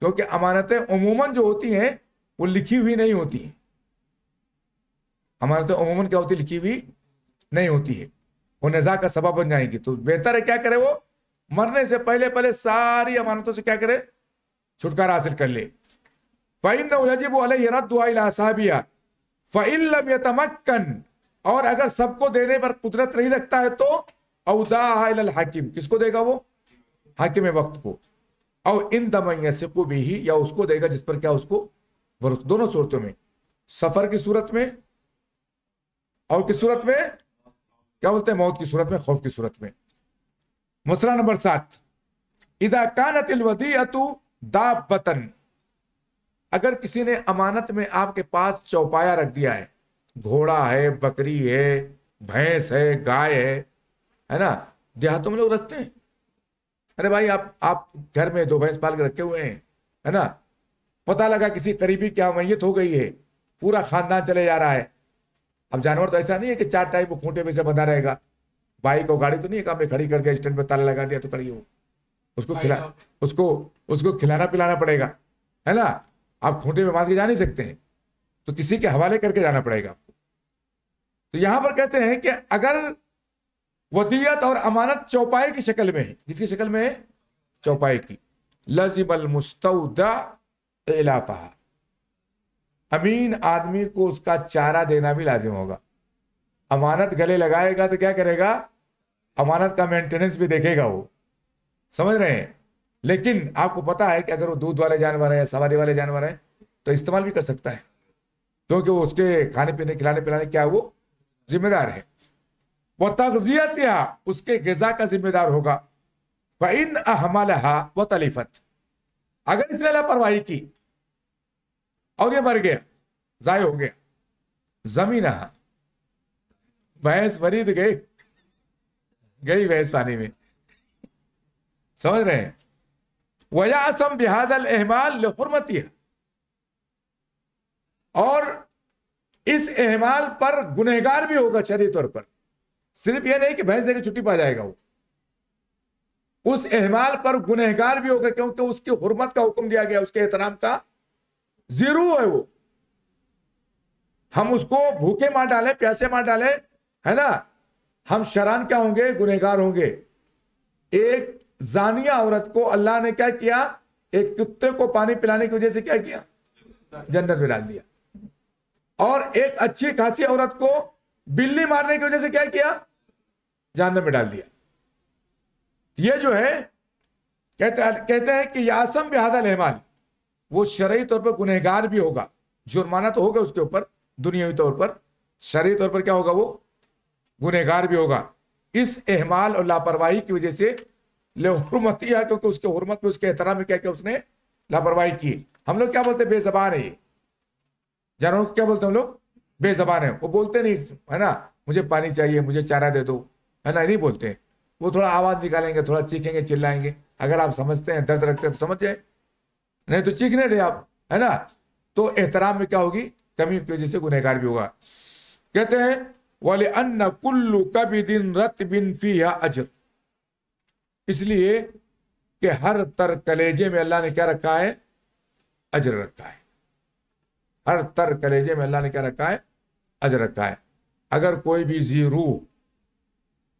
[SPEAKER 1] क्योंकि अमानतें उमूमन जो होती हैं, वो लिखी हुई नहीं होती अमानतें उमूमन क्या होती लिखी हुई नहीं होती है। वो नजा का सबब बन जाएगी। तो बेहतर है क्या करे वो? मरने से पहले पहले सारी अमानतों से क्या करे? छुटकारा हासिल कर ले। फ़ैन रद्दुआसाबिया फ़ैलम यतमक्कन। और अगर सबको देने पर कुदरत नहीं रखता है तो अवदा हाकिम। किसको देगा वो? हाकिम वक्त को। और इन दमैया को भी या उसको देगा जिस पर क्या उसको? दोनों सूरतों में। सफ़र की सूरत में और किस सूरत में? क्या बोलते हैं? मौत की सूरत में, खौफ की सूरत में। मसला नंबर सात। इदा कानत वदीअतु दाबतन। अगर किसी ने अमानत में आपके पास चौपाया रख दिया है, घोड़ा है, बकरी है, भैंस है, गाय है है ना? देहातों में लोग रखते हैं। अरे भाई, आप आप घर में दो भैंस पाल के रखे हुए हैं, है ना? पता लगा किसी करीबी क्या मैयत हो गई है, पूरा खानदान चले जा रहा है। अब जानवर तो ऐसा नहीं है कि चार टाइम वो खूंटे में से बंधा रहेगा। बाइक और गाड़ी तो नहीं है काम खड़ी कर दिया स्टैंड पे ताला लगा दिया तो खड़ी हो। उसको खिला उसको उसको खिलाना पिलाना पड़ेगा है ना? आप खूंटे में बाँध के जा नहीं सकते हैं। तो किसी के हवाले करके जाना पड़ेगा आपको। तो यहाँ पर कहते हैं कि अगर वदियत और अमानत चौपाई की शक्ल में है किसकी शक्ल में है? चौपाई की। लजिमल मुस्तौदा इलाफा अमीन आदमी को उसका चारा देना भी लाजिम होगा। अमानत गले लगाएगा तो क्या करेगा? अमानत का मेंटेनेंस भी देखेगा वो। समझ रहे हैं? लेकिन आपको पता है कि अगर वो दूध वाले जानवर है सवारी वाले जानवर है तो इस्तेमाल भी कर सकता है। क्योंकि वो उसके खाने पीने, खिलाने पिलाने क्या वो जिम्मेदार है। वो तगजियत या उसके गजा का जिम्मेदार होगा। इन अहमल व तलीफत। अगर इसने लापरवाही की और ये मर गया, जाय हो गया। ज़मीन भैंस मरी तो गई। गई भैंस पानी में। समझ रहे हैं? वयासम बिहादल एहमाल हरमती है। और इस एहमाल पर गुनहगार भी होगा शरी तौर पर। सिर्फ़ यह नहीं कि भैंस देकर छुट्टी पा जाएगा वो। उस एहमाल पर गुनहगार भी होगा क्योंकि उसकी हुरमत का हुक्म दिया गया, उसके एहतराम का। ज़ीरो है वो। हम उसको भूखे मार डाले, प्यासे मार डाले, है ना? हम शरान क्या होंगे? गुनहगार होंगे। एक जानिया औरत को अल्लाह ने क्या किया? एक कुत्ते को पानी पिलाने की वजह से क्या किया? जन्नत में डाल दिया। और एक अच्छी खासी औरत को बिल्ली मारने की वजह से क्या किया? जहन्नम में डाल दिया। ये जो है, कहते कहते हैं कि यासम बिहादल रहमान वो शरई तौर पर गुनहगार भी होगा। जुर्माना तो होगा उसके ऊपर, दुनियावी तौर पर। शरी तौर पर क्या होगा वो? गुनहगार भी होगा। इस एहमाल और लापरवाही की वजह से हरमतिया क्योंकि उसके हरमत में, उसके एहतराम में क्या क्या उसने? लापरवाही की। हम लोग क्या बोलते हैं? बेजबान है ये। जानवरों को क्या बोलते हैं हम लोग? बेजबान है। वो बोलते नहीं, है ना? मुझे पानी चाहिए, मुझे चारा दे दो। है ना? नहीं बोलते। वो थोड़ा आवाज़ निकालेंगे, थोड़ा चीखेंगे, चिल्लाएँगे। अगर आप समझते हैं, दर्द रखते हैं तो समझ जाए। नहीं तो चीखने दे आप, है ना? तो एहतराम में क्या होगी? कमी की वजह से गुनहगार भी होगा। कहते हैं वाले अन्न कुल्लू कभी दिन रत बिन फ़ी या अजर। इसलिए कि हर तर कलेजे में अल्लाह ने क्या रखा है? अजर रखा है। हर तर कलेजे में अल्लाह ने क्या रखा है? अजर रखा है। अगर कोई भी जी रूह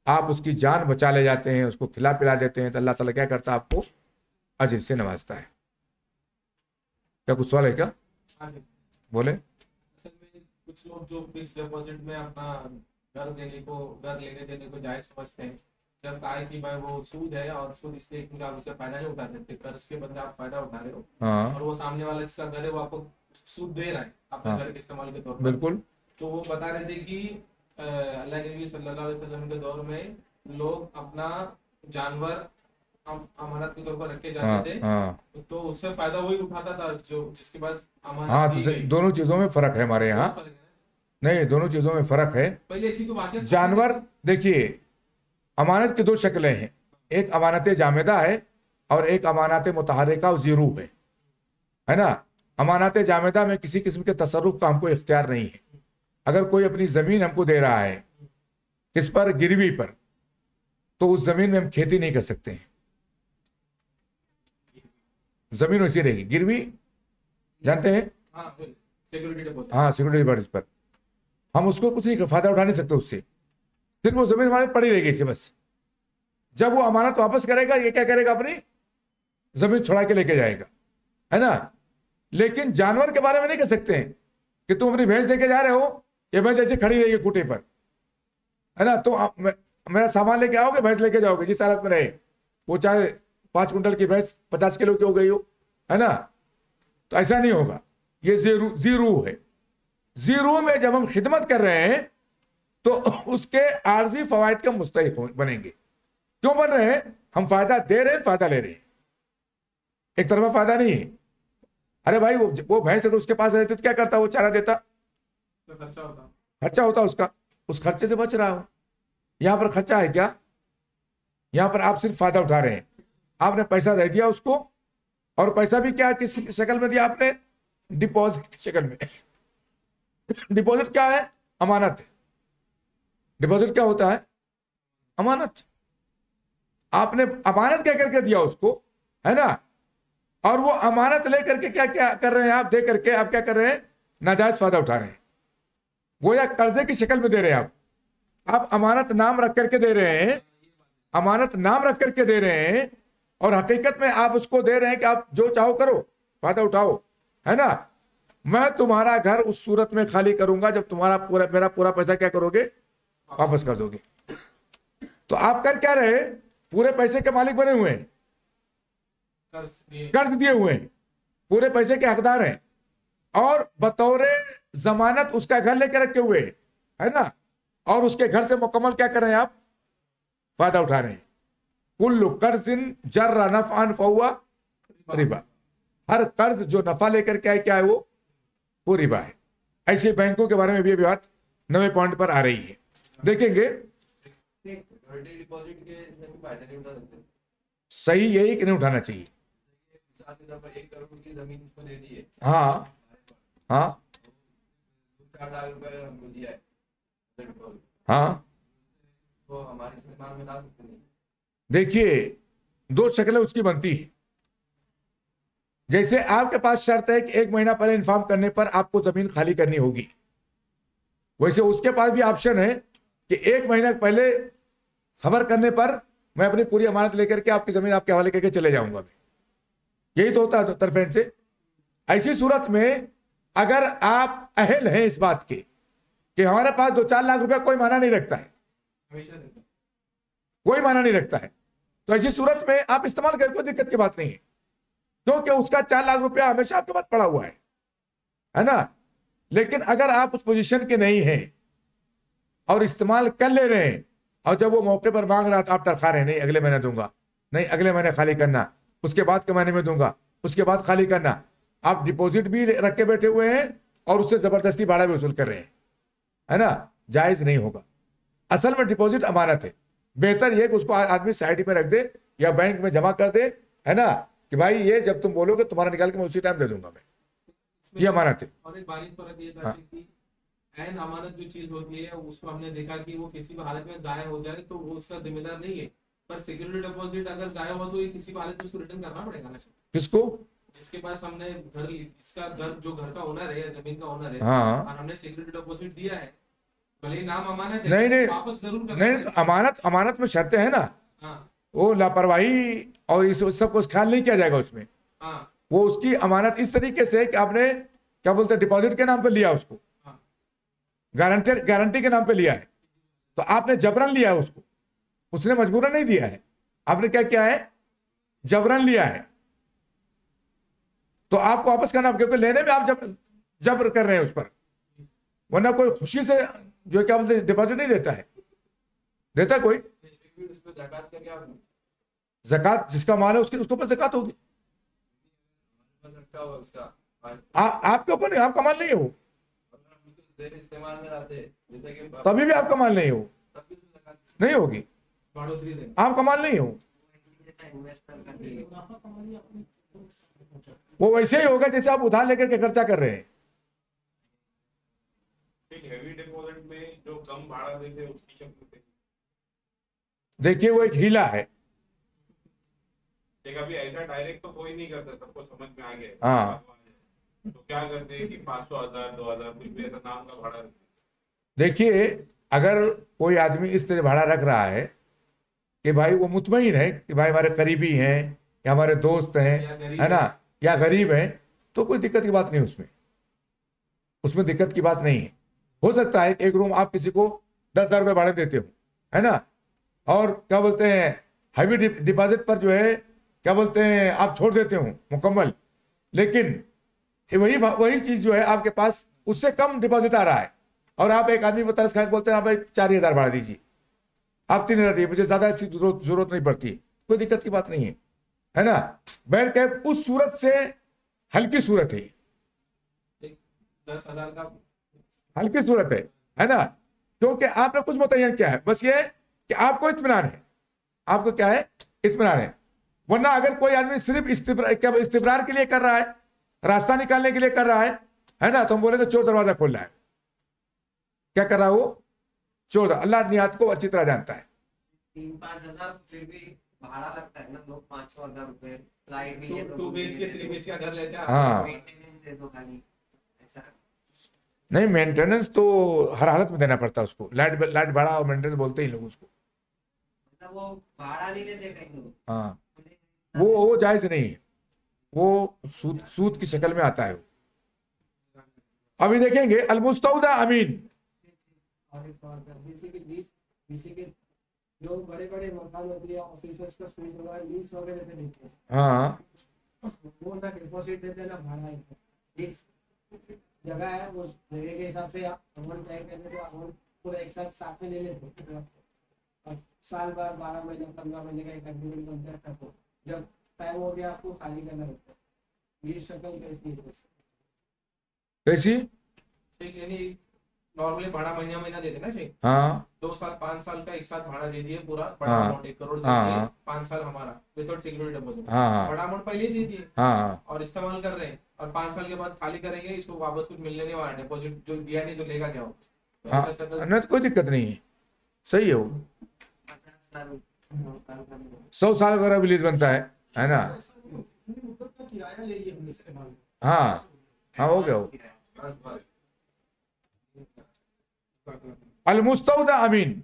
[SPEAKER 1] आप उसकी जान बचा ले जाते हैं, उसको खिला पिला देते हैं तो अल्लाह ताला क्या करता है आपको? अजर से नवाजता है। क्या कुछ सवाल है क्या?
[SPEAKER 2] हाँ
[SPEAKER 1] बोले।
[SPEAKER 2] कुछ लोग जो फिक्स डिपॉजिट में अपना घर देने को घर लेने देने को जायज़ समझते हैं। जब कहा कि भाई वो सूद है और सूद इसलिए क्योंकि आप उसे फ़ायदा नहीं उठा सकते कर्ज के बदले आप फ़ायदा उठा रहे हो।
[SPEAKER 1] हाँ।
[SPEAKER 2] और वो सामने वाला जिसका घर है वो आपको सूद दे रहा है अपने
[SPEAKER 1] हाँ।
[SPEAKER 2] घर के इस्तेमाल के तौर पर।
[SPEAKER 1] बिल्कुल।
[SPEAKER 2] तो वो बता रहे थे कि अल्लाह के नबी सल्लल्लाहु अलैहि वसल्लम के दौर में लोग अपना जानवर अमानत के तौर पर रखे
[SPEAKER 1] हाँ
[SPEAKER 2] थे।
[SPEAKER 1] हाँ।
[SPEAKER 2] तो उससे फ़ायदा वही उठाता था जो जिसके पास अमानत
[SPEAKER 1] हाँ तो दोनों चीज़ों में फ़र्क है हमारे यहाँ। नहीं दोनों चीज़ों में फ़र्क है।
[SPEAKER 2] पहले
[SPEAKER 1] जानवर देखिए अमानत की दो शक्लें हैं। एक अमानत जामेदा है और एक अमानत मुतहरिका और जीरू है। है ना? अमानत जामेदा में किसी किस्म के तसरुफ का हमको इख्तियार नहीं है। अगर कोई अपनी ज़मीन हमको दे रहा है इस पर गिरवी पर तो उस ज़मीन में हम खेती नहीं कर सकते हैं। ज़मीन वैसी रहेगी। गिरवी जानते हैं?
[SPEAKER 2] हाँ सिक्योरिटी डिपॉजिट
[SPEAKER 1] हाँ पर। हम उसको कुछ नहीं फ़ायदा उठा नहीं सकते उससे। सिर्फ़ वो ज़मीन हमारे पड़ी रहेगी इसे बस। जब वो अमानत वापस करेगा ये क्या करेगा अपनी? ज़मीन छुड़ा के लेके जाएगा। है ना? लेकिन जानवर के बारे में नहीं कह सकते हैं कि तुम अपनी भैंस लेके जा रहे हो ये भैंस ऐसे खड़ी रहेगी कूटे पर। है ना? तो आप मेरा सामान लेके आओगे भैंस लेके जाओगे जिस हालत में रहे। वो चाहे पाँच कुंटल की भैंस पचास किलो की हो गई हो है ना? तो ऐसा नहीं होगा। ये जीरू जीरू है। ज़ीरो में जब हम खिदमत कर रहे हैं तो उसके आर्जी फवायद के मुस्तक बनेंगे। क्यों बन रहे हैं? हम फ़ायदा दे रहे हैं फ़ायदा ले रहे हैं। एक तरफा फ़ायदा नहीं है। अरे भाई वो वो भैंस अगर उसके पास रहते तो क्या करता? वो चारा देता।
[SPEAKER 2] का खर्चा होता।
[SPEAKER 1] खर्चा होता उसका। उस खर्चे से बच रहा हो। यहाँ पर खर्चा है क्या? यहाँ पर आप सिर्फ़ फ़ायदा उठा रहे हैं। आपने पैसा दे दिया उसको, और पैसा भी क्या किस शक्ल में दिया आपने? डिपॉजिट की शक्ल में। डिपॉजिट क्या है? अमानत। डिपॉजिट क्या होता है? अमानत। आपने अमानत क्या करके दिया उसको, है ना? और वो अमानत लेकर के क्या क्या कर रहे हैं आप? दे करके आप क्या कर रहे हैं? नाजायज फ़ायदा उठा रहे हैं। वो या कर्जे की शक्ल में दे रहे हैं आप। आप अमानत नाम रख करके दे रहे हैं। अमानत नाम रख करके दे रहे हैं। और हकीकत में आप उसको दे रहे हैं कि आप जो चाहो करो फ़ायदा उठाओ है ना? मैं तुम्हारा घर उस सूरत में खाली करूँगा जब तुम्हारा पूरा मेरा पूरा पैसा क्या करोगे? वापस कर दोगे। तो आप कर क्या रहे पूरे पैसे के मालिक बने हुए हैं।
[SPEAKER 2] कर्ज दिए
[SPEAKER 1] हुए हैं। पूरे पैसे के हकदार हैं। और बतौर जमानत उसका घर लेके रखे हुए हैं है ना? और उसके घर से मुकम्मल क्या कर रहे हैं आप? फ़ायदा उठा रहे हैं। कुल्लु कर्जिन जर्रा नफान फहुआ रिबा हर कर्ज जो नफा लेकर के आए क्या है वो वो रिबा है ऐसे बैंकों के बारे में भी अभी बात नवे पॉइंट पर आ रही है देखेंगे सही यही कि नहीं उठाना चाहिए
[SPEAKER 3] है
[SPEAKER 1] हाँ हाँ
[SPEAKER 3] हाँ तो हमारे
[SPEAKER 1] देखिए दो शक्लें उसकी बनती है। जैसे आपके पास शर्त है कि एक महीना पहले इन्फॉर्म करने पर आपको ज़मीन खाली करनी होगी। वैसे उसके पास भी ऑप्शन है कि एक महीना पहले खबर करने पर मैं अपनी पूरी अमानत लेकर के आपकी ज़मीन आपके हवाले करके चले जाऊँगा मैं। यही तो होता है तरफेन से। ऐसी सूरत में अगर आप अहल हैं इस बात के कि हमारे पास दो चार लाख रुपया कोई माना नहीं रखता है। कोई माना नहीं रखता है। तो ऐसी सूरत में आप इस्तेमाल करें कोई दिक्कत की बात नहीं है। क्योंकि उसका चार लाख रुपया हमेशा आपके पास पड़ा हुआ है। है ना? लेकिन अगर आप उस पोजीशन के नहीं हैं और इस्तेमाल कर ले रहे हैं, और जब वो मौके पर मांग रहा था, आप टरखा रहे, नहीं, अगले महीने दूँगा। नहीं, अगले महीने खाली करना। उसके बाद के महीने में दूँगा। उसके बाद खाली करना। आप डिपॉजिट भी रख के बैठे हुए हैं और उससे ज़बरदस्ती भाड़ा भी वसूल कर रहे हैं। है ना? जायज़ नहीं होगा। असल में डिपॉजिट अमानत है। बेहतर ये कि उसको आदमी साइड में रख दे या बैंक में जमा कर दे है ना? कि भाई ये जब तुम बोलोगे तुम्हारा निकाल के मैं उसी टाइम दे दूँगा मैं। ये अमानत है
[SPEAKER 2] और एक बारीक फ़र्क ये। दर्शक एन अमानत जो चीज़ होती है उसको हमने देखा कि वो किसी भी हालत में जाया हो जाए तो वो उसका जिम्मेदार नहीं है। पर सिक्योरिटी डिपॉजिट अगर जाया हुआ तो ये किसी भी हालत में उसको रिटर्न करना पड़ेगा ना।
[SPEAKER 1] किसको?
[SPEAKER 2] जिसके पास हमने घर जिसका घर जो घर का ओनर है ज़मीन का ओनर है
[SPEAKER 1] हाँ।
[SPEAKER 2] और हमने सिक्योरिटी डिपॉजिट दिया है अमानत
[SPEAKER 1] नहीं, नहीं।
[SPEAKER 2] वापस
[SPEAKER 1] नहीं तो अमानत अमानत में शर्तें हैं ना।
[SPEAKER 2] हाँ।
[SPEAKER 1] वो लापरवाही और इस सब कुछ ख्याल नहीं किया जाएगा उसमें।
[SPEAKER 2] हाँ।
[SPEAKER 1] वो उसकी अमानत इस तरीके से कि आपने क्या बोलते हैं डिपॉजिट के नाम पे लिया उसको।
[SPEAKER 2] हाँ।
[SPEAKER 1] गारंटी गारंटी के नाम पे लिया है। तो आपने जबरन लिया है उसको। उसने मजबूरन नहीं दिया है। आपने क्या किया है? जबरन लिया है। तो आपको वापस करना क्योंकि लेने में आप जब जबर कर रहे हैं उस पर। वरना कोई खुशी से जो क्या बोलते डिपॉजिट नहीं देता है। देता है कोई?
[SPEAKER 3] जाकात
[SPEAKER 1] जिसका माल है उसके उसके ऊपर जक़ात होगी। आपके ऊपर नहीं, आपका माल नहीं है वो। तभी भी आपका माल नहीं हो। नहीं होगी।
[SPEAKER 2] बढ़ोतरी देंगे
[SPEAKER 1] आपका माल नहीं हो। वो वैसे ही होगा जैसे आप उधार लेकर के खर्चा कर रहे हैं
[SPEAKER 4] एक हेवी डिपॉजिट में जो कम भाड़ा देते उसकी शक्ल से
[SPEAKER 1] देखिए वो एक हीला है।
[SPEAKER 4] ऐसा डायरेक्ट तो कोई नहीं करता सबको समझ में आ गया।
[SPEAKER 1] हाँ।
[SPEAKER 4] तो क्या करते हैं कि पाँच सौ हज़ार दो हज़ार कुछ भी ऐसा नाम का भाड़ा
[SPEAKER 1] देखिए अगर कोई आदमी इस तरह भाड़ा रख रहा है कि भाई वो मुतमईन है कि भाई हमारे करीबी हैं या हमारे दोस्त हैं है ना या गरीब हैं तो कोई दिक्कत की बात नहीं उसमें। उसमें दिक्कत की बात नहीं है। हो सकता है एक रूम आप किसी को दस हज़ार रुपये भाड़े देते हो, है ना? और क्या बोलते हैं हैवी डिपॉजिट पर जो है, क्या बोलते हैं, आप छोड़ देते हो, मुकम्मल। लेकिन वही वही चीज़ जो है आपके पास, उससे कम डिपॉजिट आ रहा है। और आप एक आदमी तरस खा बोलते हैं भाई चार हज़ार भाड़ा दीजिए। आप तीन हज़ार दीजिए, मुझे ज़्यादा ऐसी ज़रूरत नहीं पड़ती। कोई दिक्कत की बात नहीं है। है ना? बैठ के उस सूरत से हल्की सूरत है
[SPEAKER 2] दस हज़ार का
[SPEAKER 1] हल्की सूरत है है ना? क्योंकि आपने कुछ मुतयन किया है। बस ये कि आपको इतमान है। आपको क्या है? इतमान है। वरना अगर कोई आदमी सिर्फ़ इस्तिबरा- क्या के लिए कर रहा है रास्ता निकालने के लिए कर रहा है है ना? तो हम बोलेंगे चोर दरवाज़ा खोल रहा है। क्या कर रहा है? वो चोर अल्लाह नियात को अच्छी तरह जानता है।
[SPEAKER 5] तीन पाँच हज़ार फिर भी भाड़ा लगता है ना लोग पाँच सौ हज़ार रुपए। फ़्लाइट भी है तो
[SPEAKER 2] टू बीच के थ्री बीच का घर लेते हैं
[SPEAKER 1] हाँ
[SPEAKER 5] मेंटेनेंस दे दो खाली ऐसा
[SPEAKER 1] नहीं मेंटेनेंस तो हर हालत में देना पड़ता है उसको। लाइट लाइट भाड़ा और मेंटेनेंस बोलते ही लोग उसको।
[SPEAKER 5] मतलब
[SPEAKER 1] हाँ वो वो जायज़ नहीं है। वो सूद सूद की शक्ल में आता है वो। अभी देखेंगे अलमुस्तौदा अमीन।
[SPEAKER 6] बड़े बड़े है हैं
[SPEAKER 1] हाँ
[SPEAKER 6] हैं हैं जगह है वो जगह के हिसाब से आप अमाउंट तय करते तो अमाउंट पूरा एक साथ साथ में ले लेते हैं। और साल बाद बारह महीने पंद्रह महीने का एक एग्रीमेंट कॉन्ट्रैक्ट रखो जब टाइम हो गया आपको खाली करना होता है। ये शक्ल कैसी है
[SPEAKER 1] कैसी?
[SPEAKER 2] ठीक है नहीं नॉर्मली भाड़ा महीना महीना देते ना चेक
[SPEAKER 1] हाँ।
[SPEAKER 2] दो साल पाँच साल का एक साथ भाड़ा दे दिए पूरा बड़ा
[SPEAKER 1] हाँ।
[SPEAKER 2] अमाउंट एक करोड़ दे
[SPEAKER 1] हाँ,
[SPEAKER 2] दिए
[SPEAKER 1] हाँ।
[SPEAKER 2] पाँच साल हमारा विदाउट सिक्योरिटी डिपॉजिट
[SPEAKER 1] हाँ हाँ।
[SPEAKER 2] बड़ा अमाउंट पहले ही दे दिए।
[SPEAKER 1] हाँ हाँ।
[SPEAKER 2] और इस्तेमाल कर रहे हैं। और पाँच साल के बाद खाली करेंगे इसको वापस कुछ मिलने नहीं वाला डिपॉजिट जो दिया नहीं तो लेगा क्या वो? तो
[SPEAKER 1] हाँ नहीं तो कोई दिक्कत नहीं है। सही है वो।
[SPEAKER 5] सौ साल का
[SPEAKER 1] रिलीज़ बनता है है ना? हाँ हाँ हो गया वो। अलमुस्तौदा अमीन।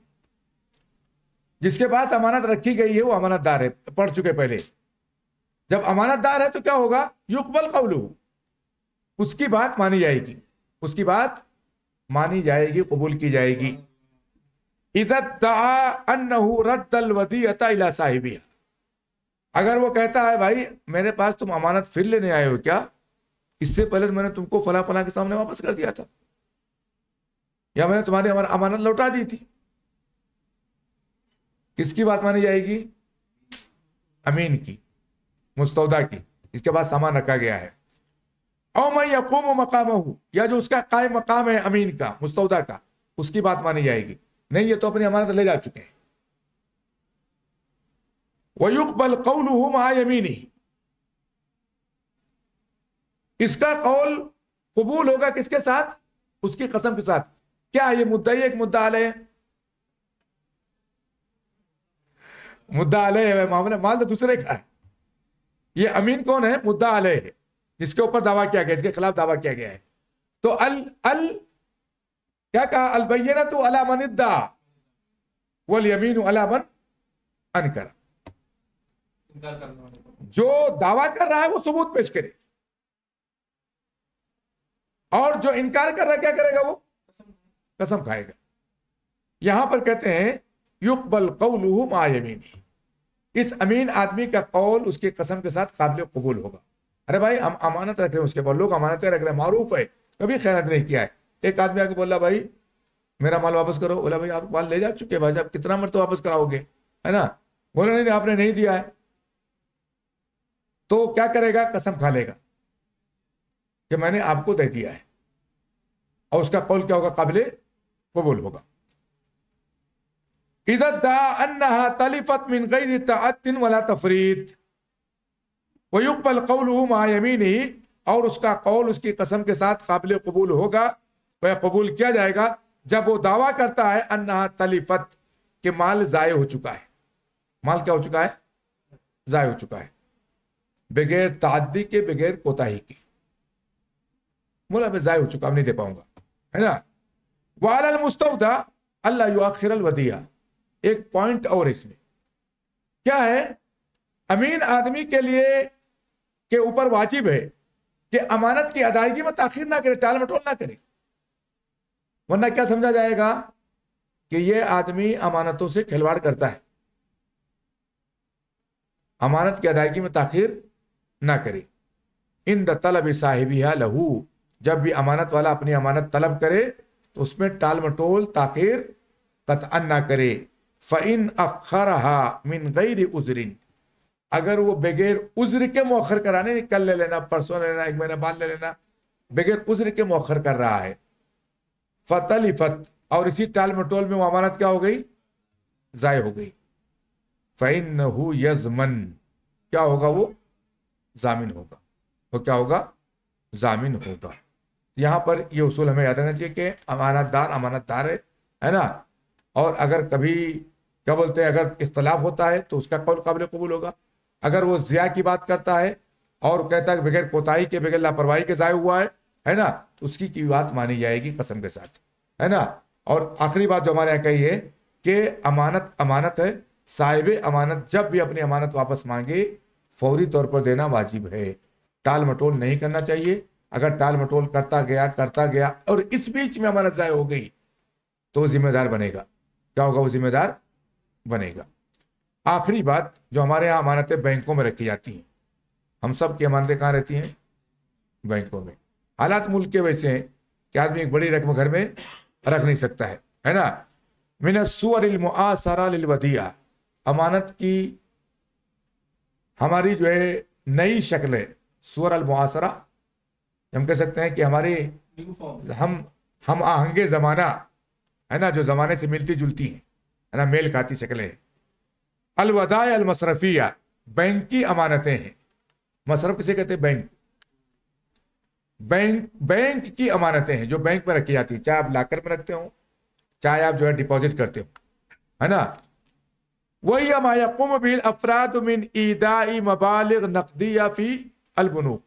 [SPEAKER 1] जिसके पास अमानत रखी गई है वो अमानतदार है पढ़ चुके पहले। जब अमानतदार है तो क्या होगा? युकबल कौलू उसकी बात मानी जाएगी। उसकी बात मानी जाएगी, कबूल की जाएगी। इला साहिबिया अगर वो कहता है, भाई, मेरे पास तुम अमानत फिर लेने आए हो क्या? इससे पहले मैंने तुमको फला फला के सामने वापस कर दिया था। या मैंने तुम्हारी अमानत लौटा दी थी? किसकी बात मानी जाएगी? अमीन की, मुस्तौदा की। इसके बाद सामान रखा गया है। और मैं यकूम मकाम या जो उसका कायम मकाम है अमीन का, मुस्तौदा का, उसकी बात मानी जाएगी। नहीं, ये तो अपनी अमानत ले जा चुके हैं। वयुक बल कौल ही इसका कौल कबूल होगा किसके साथ? उसकी कसम के साथ। क्या ये मुद्दा ही एक मुद्दा आलय है? मुद्दा आलय है, मामला माल तो दूसरे का है। ये अमीन कौन है? मुद्दा आलय है। जिसके ऊपर दावा किया गया इसके खिलाफ दावा किया गया है। तो अल अल, क्या कहा? अलबैना तो अलामनिद्दा वल यमीन अलामन अनकर। जो दावा कर रहा है, वो सबूत पेश करे। और जो इनकार कर रहा है, क्या करेगा वो? कसम खाएगा। यहाँ पर कहते हैं, युकबल कौलुहु मा यमीनी। इस अमीन आदमी का कौल उसके कसम के साथ काबिल कबूल होगा। अरे भाई, हम अमानत रख रहे हैं उसके पास लोग अमानतें रख रहे हैं, मारूफ है। कभी खैरत नहीं किया है। एक आदमी आके बोला, भाई, मेरा माल वापस करो। बोला, भाई, आप माल ले जा चुके भाई साहब कितना मरते वापस कराओगे? है ना? बोला, नहीं आपने नहीं दिया है। तो क्या करेगा? कसम खा लेगा कि मैंने आपको दे दिया है। और उसका कौल क्या होगा? काबिल कबूल होगा। इधर दा तलिफत मिन तअत्तिन वला तफरीद। वयुकबल कौलहु मा यमीनी और उसका कौल उसकी कसम के साथ काबिल कबूल होगा वह कबूल किया जाएगा जब वो दावा करता है अन्नहा तलिफत कि माल जाय हो चुका है माल क्या हो चुका है जाय हो चुका है बगैर ताद्दी के बगैर कोताही के बोला मैं जाय हो चुका नहीं दे पाऊँगा है ना वाल मुस्तौदा अल्लाह युआखिर वदिया एक पॉइंट और इसमें क्या है अमीन आदमी के लिए के ऊपर वाजिब है कि अमानत की अदायगी में ताखिर ना करे, टाल मटोल ना करे। वरना क्या समझा जाएगा कि यह आदमी अमानतों से खिलवाड़ करता है? अमानत की अदायगी में ताखिर ना करे। इन द तलब साहिबिया लहू। जब भी अमानत वाला अपनी अमानत तलब करे तो उसमें टाल मटोल, ताखिर कतअन ना करे। फ़िन अखरहा मिन गैर उजरिन। अगर वो बगैर उज्र के मौखर कराने कल ले लेना, परसों ले लेना, एक महीना बाद ले लेना, बगैर उज्र के मौखर कर रहा है। फतल फत और इसी टाल मटोल में वो अमानत क्या हो गई? जाय हो गई। फ़ैन यजमन, क्या होगा वो? जामिन होगा। वो क्या होगा? जामिन होगा। यहाँ पर ये उसूल हमें याद रखना चाहिए कि अमानतदार अमानतदार है है ना? और अगर कभी, क्या बोलते हैं, अगर इख्तलाफ होता है तो उसका कौल काबिल कबूल होगा। अगर वो जिया की बात करता है और कहता है बगैर कोताही के, बगैर लापरवाही के जाय हुआ है है ना तो उसकी की बात मानी जाएगी कसम के साथ, है ना? और आखिरी बात जो हमारे यहाँ कही है कि अमानत अमानत है, साहिब अमानत जब भी अपनी अमानत वापस मांगे, फौरी तौर पर देना वाजिब है। टाल मटोल नहीं करना चाहिए। अगर टाल मटोल करता गया करता गया और इस बीच में अमानत जाय हो गई तो जिम्मेदार बनेगा। क्या होगा? वो जिम्मेदार बनेगा। आखिरी बात जो हमारे यहाँ अमानतें बैंकों में रखी जाती हैं। हम सब की अमानतें कहाँ रहती हैं? बैंकों में। हालात मुल्क के वैसे हैं कि आदमी एक बड़ी रकम घर में रख नहीं सकता है है ना? मिन सुअरदिया अमानत की हमारी जो है नई शक्लें, सुअर अल मुआसरा हम कह सकते हैं कि हमारी हम हम आहंगे ज़माना, है ना? जो ज़माने से मिलती जुलती हैं, है ना? मेल खाती शक्लें। अलवदाय अलमसरफिया, बैंक की अमानतें हैं। मसरफ किसे कहते हैं? बैंक। बैंक बैंक की अमानतें हैं, जो बैंक में रखी जाती हैं। चाहे आप लाकर में रखते हो, चाहे आप जो है डिपॉजिट करते हो, है ना? वही अमायकुम बिल अफराद मिन ईदाई मबालिग नकदिया फ़ी अलबुनूक।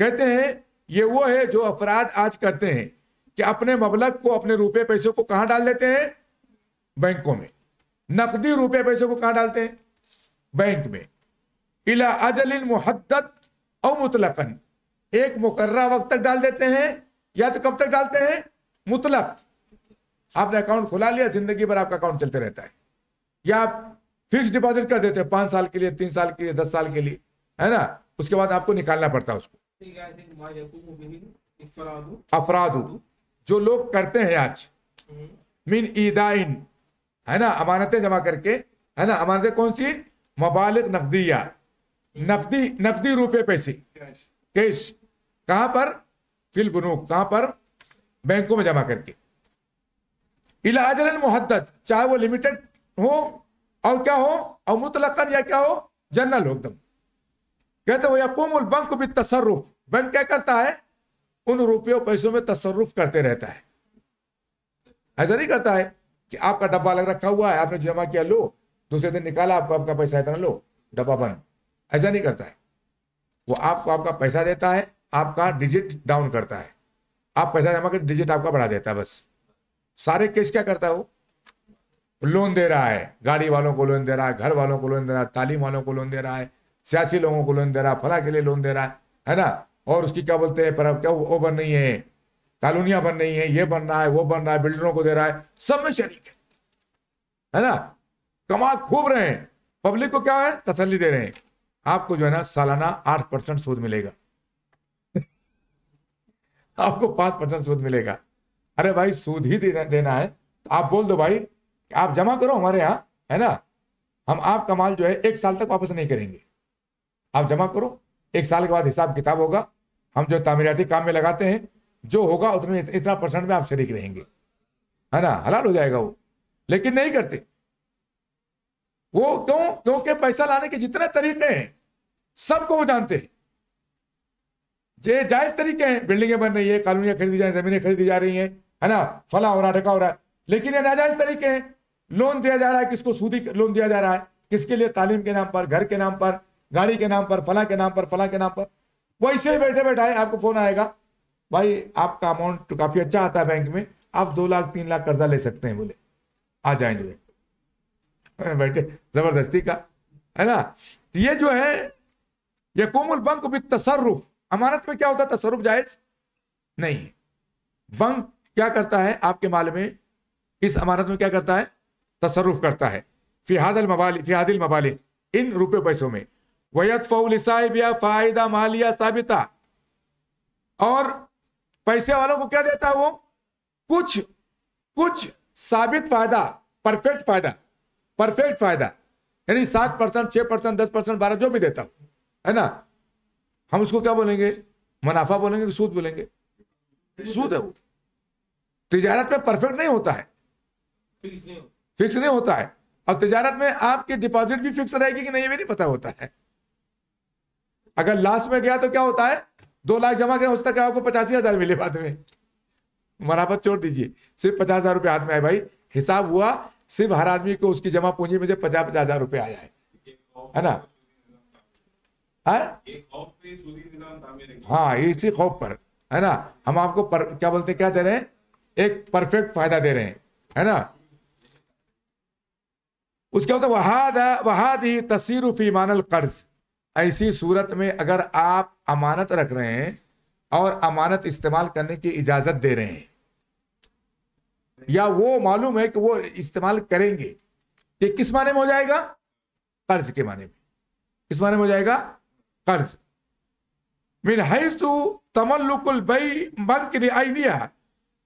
[SPEAKER 1] कहते हैं, ये वो है जो अफराद आज करते हैं कि अपने मबलग को, अपने रुपए पैसों को कहाँ डाल देते हैं? बैंकों में। नकदी रुपए पैसे को कहाँ डालते हैं? बैंक में। इला अजलिन मुहद्दत और मुतलकन। एक मुकर्रा वक्त तक डाल देते हैं या तो कब तक डालते हैं? मुतलक। आपने अकाउंट खुला लिया, ज़िंदगी भर आपका अकाउंट चलते रहता है। या आप फिक्स डिपॉजिट कर देते हैं, पाँच साल के लिए, तीन साल के लिए, दस साल के लिए, है ना? उसके बाद आपको निकालना पड़ता है उसको। अफराद। जो लोग करते हैं आज, मीन ईदाइन है ना? अमानतें जमा करके है ना? अमानतें कौन सी? मबालिक नकदिया। नकदी नकदी रुपए पैसे।
[SPEAKER 2] कैश
[SPEAKER 1] कहाँ पर? फिल बुनूक। कहाँ पर? बैंकों में जमा करके। इलाजल मुहद्दत चाहे वो लिमिटेड हो और क्या हो? और मुतलकन या क्या हो? जनरल हो एकदम। कहते वो यकूमुल बैंक भी तसरुफ बैंक क्या करता है? उन रुपयों पैसों में तसरुफ करते रहता है। ऐसा नहीं करता है। कि आपका डब्बा अलग रखा हुआ है, आपने जमा किया, लो। दूसरे दिन निकाला, आपको आपका पैसा इतना, लो, डब्बा बंद। ऐसा नहीं करता है। वो आपको आपका पैसा देता है, आपका डिजिट डाउन करता है। आप पैसा जमा कर डिजिट आपका बढ़ा देता है, बस। सारे केस क्या करता है वो? लोन दे रहा है। गाड़ी वालों को लोन दे रहा है, घर वालों को लोन दे रहा है, तालीम वालों को लोन दे रहा है, सियासी लोगों को लोन दे रहा है, फला के लिए लोन दे रहा है है ना? और उसकी क्या बोलते हैं, पर क्या बन रही है। कॉलोनियाँ बन रही हैं ये बन रहा है वो बन रहा है बिल्डरों को दे रहा है सब में शरीक है। है ना? कमा खूब रहे हैं। पब्लिक को क्या है? तसल्ली दे रहे हैं। आपको जो है ना सालाना आठ परसेंट सूद मिलेगा। आपको पाँच परसेंट सूद मिलेगा। अरे भाई सूद ही देना, देना है। आप बोल दो भाई आप जमा करो हमारे यहाँ है ना? हम आपका माल जो है एक साल तक वापस नहीं करेंगे। आप जमा करो। एक साल के बाद हिसाब किताब होगा। हम जो तामीराती काम में लगाते हैं जो होगा उतने इतना परसेंट में आप शरीक रहेंगे। है ना? हलाल हो जाएगा वो। लेकिन नहीं करते। वो क्यों? क्योंकि पैसा लाने के जितने तरीके हैं, सबको वो जानते हैं। जे जायज़ तरीके हैं, बिल्डिंगें बन रही है, कॉलोनियाँ खरीदी जा रही जमीनें खरीदी जा रही हैं, है ना? फला हो रहा ढका हो रहा है। लेकिन ये नाजायज तरीके हैं। लोन दिया जा रहा है, किसको सूदी लोन दिया जा रहा है? किसके लिए? तालीम के नाम पर, घर के नाम पर, गाड़ी के नाम पर, फला के नाम पर, फला के नाम पर। वैसे ही बैठे बैठाए आपको फ़ोन आएगा। भाई, आपका अमाउंट तो काफ़ी अच्छा आता है बैंक में। आप दो लाख, तीन लाख कर्जा ले सकते हैं बोले। आ जाए जो बैठे, ज़बरदस्ती का, है ना? तो ये जो है यकूमुल बंक भी तसरुफ अमानत में क्या होता है? तसरुफ जायज़ नहीं बंक क्या करता है? आपके माल में, इस अमानत में क्या करता है? तसरुफ करता है। फिहादल मबाली फिहादिल मबाली, इन रुपए पैसों में। वयत फ़ायदा मालिया साबिता। और पैसे वालों को क्या देता है वो? कुछ कुछ साबित फ़ायदा परफेक्ट फ़ायदा परफेक्ट फ़ायदा। यानी सात परसेंट छह परसेंट दस परसेंट बारह जो भी देता हूँ है ना? हम उसको क्या बोलेंगे? मुनाफा बोलेंगे कि सूद बोलेंगे? सूद है वो। तिजारत में परफेक्ट नहीं होता है।
[SPEAKER 2] फिक्स नहीं होता।
[SPEAKER 1] फिक्स नहीं होता है। और तिजारत में आपकी डिपॉजिट भी फिक्स रहेगी कि नहीं ये भी नहीं पता होता है। अगर लास्ट में गया तो क्या होता है? दो लाख जमा करें उसका क्या आपको पचासी हज़ार मिले बाद में? मराफत छोड़ दीजिए। सिर्फ़ पचास हज़ार रुपये हाथ में आए भाई। हिसाब हुआ सिर्फ़ हर आदमी को उसकी जमा पूंजी में से पचास पचास हज़ार रुपये आया है। है ना? हाँ?
[SPEAKER 4] है
[SPEAKER 1] इसी खौफ पर। है ना? हम आपको पर, क्या बोलते हैं क्या दे रहे हैं? एक परफेक्ट फ़ायदा दे रहे हैं। है ना? उसके बाद वहाद वहाद ही तसीर फ़ी मानल कर्ज। ऐसी सूरत में अगर आप अमानत रख रहे हैं और अमानत इस्तेमाल करने की इजाज़त दे रहे हैं, या वो मालूम है कि वो इस्तेमाल करेंगे, ये किस माने में हो जाएगा? कर्ज के माने में। किस माने में हो जाएगा? कर्ज। मिन हैसु तमल्लुकुल बई बैंक रियाइनिया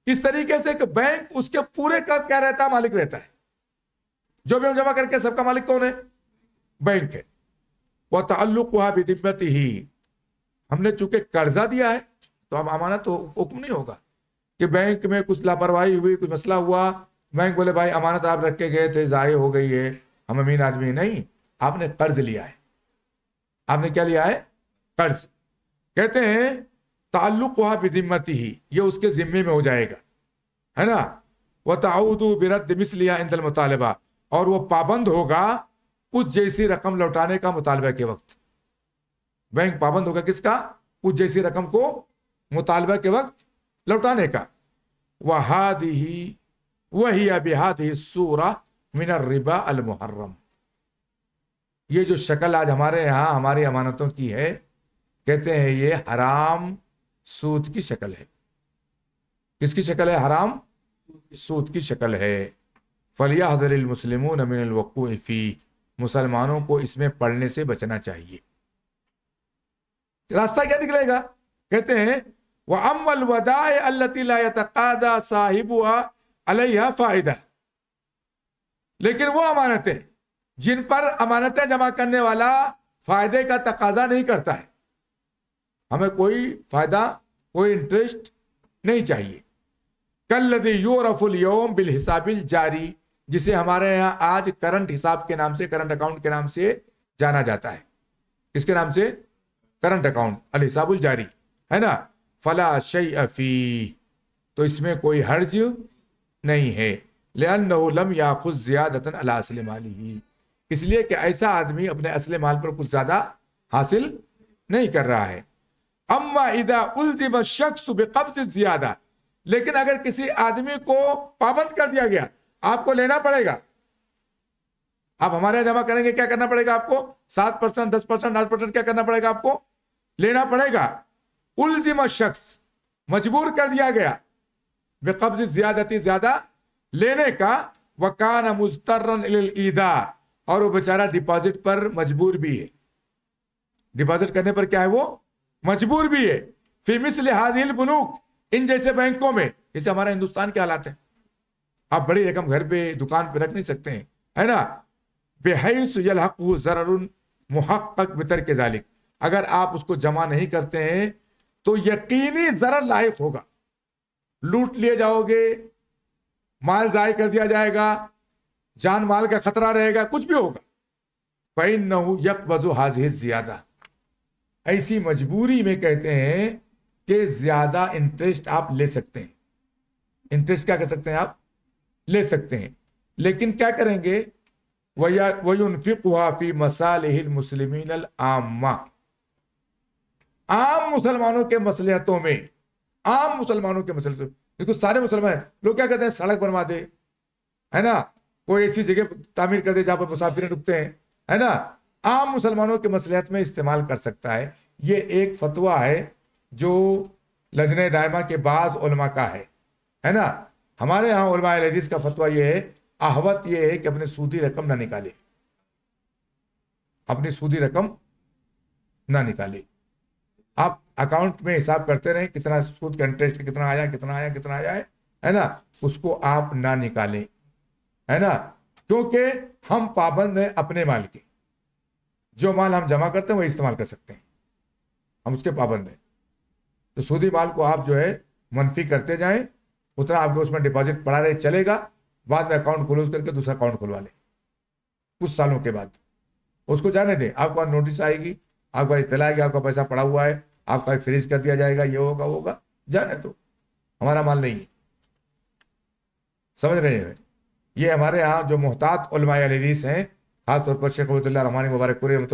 [SPEAKER 1] इस तरीके से कि बैंक उसके पूरे का क्या रहता है, मालिक रहता है। जो भी हम जमा करके सबका मालिक कौन है? बैंक है। वह ताल्लुक हुआ बिदिम्मत ही हमने चूँकि कर्जा दिया है तो अब अमानत तो हुक्म नहीं होगा कि बैंक में कुछ लापरवाही हुई, कुछ मसला हुआ, बैंक बोले, भाई, अमानत आप रख के गए थे जाये हो गई है, हम अमीन आदमी नहीं, आपने कर्ज लिया है। आपने क्या लिया है? कर्ज। कहते हैं ताल्लुक वहा बिदिम्मती ही ये उसके जिम्मे में हो जाएगा, है ना? वह ताउदू बिरद मिसलिया इंदल मुतालबा, और वो पाबंद होगा उस जैसी रकम लौटाने का मुतालबा के वक्त। बैंक पाबंद होगा किसका? उस जैसी रकम को मुतालबा के वक्त लौटाने का। वहाद ही, वही अबिहाद ही सूरा मिनर रिबा अल मुहर्रम। ये जो शक्ल आज हमारे यहाँ, हमारी अमानतों की है, कहते हैं ये हराम सूद की शक्ल है। किसकी शक्ल है हराम? सूद की शक्ल है। फलिया हजर मुसलमानों को इसमें पढ़ने से बचना चाहिए। रास्ता क्या निकलेगा? कहते हैं वह अमल अल्लतिलादा साहिब अलैहा फ़ायदा लेकिन वो अमानतें जिन पर अमानतें जमा करने वाला फ़ायदे का तकाजा नहीं करता है। हमें कोई फ़ायदा, कोई इंटरेस्ट नहीं चाहिए। कल लदी यूरफुल योम बिल हिसाबिल जारी। जिसे हमारे यहाँ आज करंट हिसाब के नाम से, करंट अकाउंट के नाम से जाना जाता है। किसके नाम से? करंट अकाउंट, अल हिसाबुल जारी, है ना? फला शई अफी तो इसमें कोई हर्ज नहीं है। लेन या खुद ज्यादतन अला असल माली। ही इसलिए कि ऐसा आदमी अपने असले माल पर कुछ ज़्यादा हासिल नहीं कर रहा है। अम्मा इदा उल्जिम शख्स बेकब्ज ज़्यादा, लेकिन अगर किसी आदमी को पाबंद कर दिया गया आपको लेना पड़ेगा। आप हमारे यहाँ जमा करेंगे, क्या करना पड़ेगा आपको? सात परसेंट, दस परसेंट, आठ परसेंट क्या करना पड़ेगा आपको? लेना पड़ेगा। उलजिम शख्स मजबूर कर दिया गया। बेकब्ज ज्यादती ज़्यादा लेने का वकान मुस्तरन ईदा। और वो बेचारा डिपॉजिट पर मजबूर भी है। डिपॉजिट करने पर क्या है वो? मजबूर भी है। फिमिस लिहाजिल बुनूक इन जैसे बैंकों में, जैसे हमारा हिंदुस्तान के हालात हैं। आप बड़ी रकम घर पे, दुकान पे रख नहीं सकते हैं, है ना? बेहस यलहक जररुन बितर के जालिक। अगर आप उसको जमा नहीं करते हैं तो यकीनी जरर लायक होगा। लूट लिए जाओगे, माल जाय कर दिया जाएगा, जान माल का खतरा रहेगा, कुछ भी होगा। पैन न यक बजो हाजिर ज़्यादा। ऐसी मजबूरी में कहते हैं कि ज़्यादा इंटरेस्ट आप ले सकते हैं। इंटरेस्ट क्या कर सकते हैं आप? ले सकते हैं। लेकिन क्या करेंगे? वही मसाल आमा मुसलमानों के मसलियतों में, आम मुसलमानों के मसले देखो सारे मुसलमान लोग क्या कहते हैं? सड़क बनवा दे, है ना? कोई ऐसी जगह तामीर कर दे जहाँ पर मुसाफिर रुकते हैं, है ना? आम मुसलमानों के मसलियत में इस्तेमाल कर सकता है। ये एक फतवा है जो लजन दायमा के बाद का है है ना? हमारे यहाँ हदीस का फतवा ये है, आहवत ये है कि अपनी सूदी रकम ना निकाले। अपनी सूदी रकम ना निकाले। आप अकाउंट में हिसाब करते रहे, कितना सूद का इंटरेस्ट कितना आया कितना आया कितना आया है है ना? उसको आप ना निकालें, है ना? क्योंकि हम पाबंद हैं अपने माल के। जो माल हम जमा करते हैं, वही इस्तेमाल कर सकते हैं। हम उसके पाबंद हैं। तो सूदी माल को आप जो है, मनफी करते जाएँ उतना आपके उसमें डिपॉजिट पड़ा रहे, चलेगा। बाद में अकाउंट क्लोज करके दूसरा अकाउंट खुलवा लें। कुछ सालों के बाद। उसको जाने दें। आपको नोटिस आएगी, आपको इतला आएगी, आपका पैसा पड़ा हुआ है, आपका फ्रीज कर दिया जाएगा, ये होगा होगा। जाने दो। हमारा माल नहीं है। समझ रहे हैं? ये हमारे यहाँ जो मोहतात हदीस हैं, खासतौर पर शेख अबूतुल्ला रहमानी मुबारक पूरी रहमत